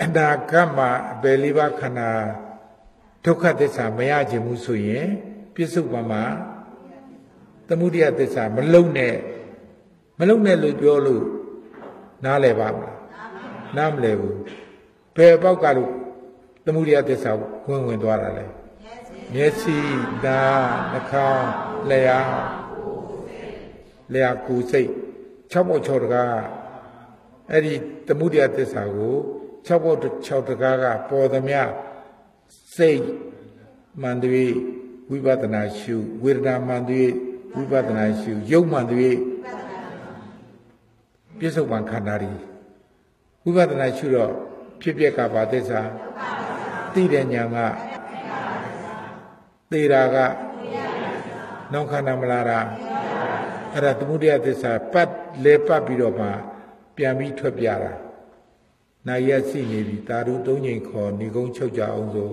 အနာကမ္မအပေလေးပါခန္ဓာဒုက္ခသစ္စာမရခြင်းဘူးဆိုရင်ပြစ္ဆုတ်ပမှာသမုဒယသစ္စာမလုံနဲ့မလုံနဲ့လို့ပြောလို့နားလည်ပါမလားနားမလည်ဘူးဘယ်ပေါက်ကလို့သမုဒယသစ္စာဝင်ဝင်သွားတာလဲမျက်စိနားနှာခေါင်းလျှာလျှာကိုယ်စိတ်6ပေါက်6တကားအဲ့ဒီသမုဒယသစ္စာကို 6ပေါက်6တကားကပေါ်သမျှစိတ်မှန်တွေဝိပဿနာရှုဝေဒနာမှန်တွေဝိပဿနာရှုရုပ်မှန်တွေပြစ္ဆုတ်ပံခန္ဓာတွေဝိပဿနာရှုတော့ဖြစ်ပျက်ကဘာသစ္စာသိတဲ့ဉာဏ်ကသေတာကနောက်ခန္ဓာမလာတာအဲ့ဒါသမုဒယသစ္စာပတ်လဲပတ်ပြီးတော့မှပြန်ပြီးထွက်ပြတာ နာယက်စီနေပြီတာရုသုံးချိန်ခေါ်ဏိကုံးချုပ်ကြအောင်ဆို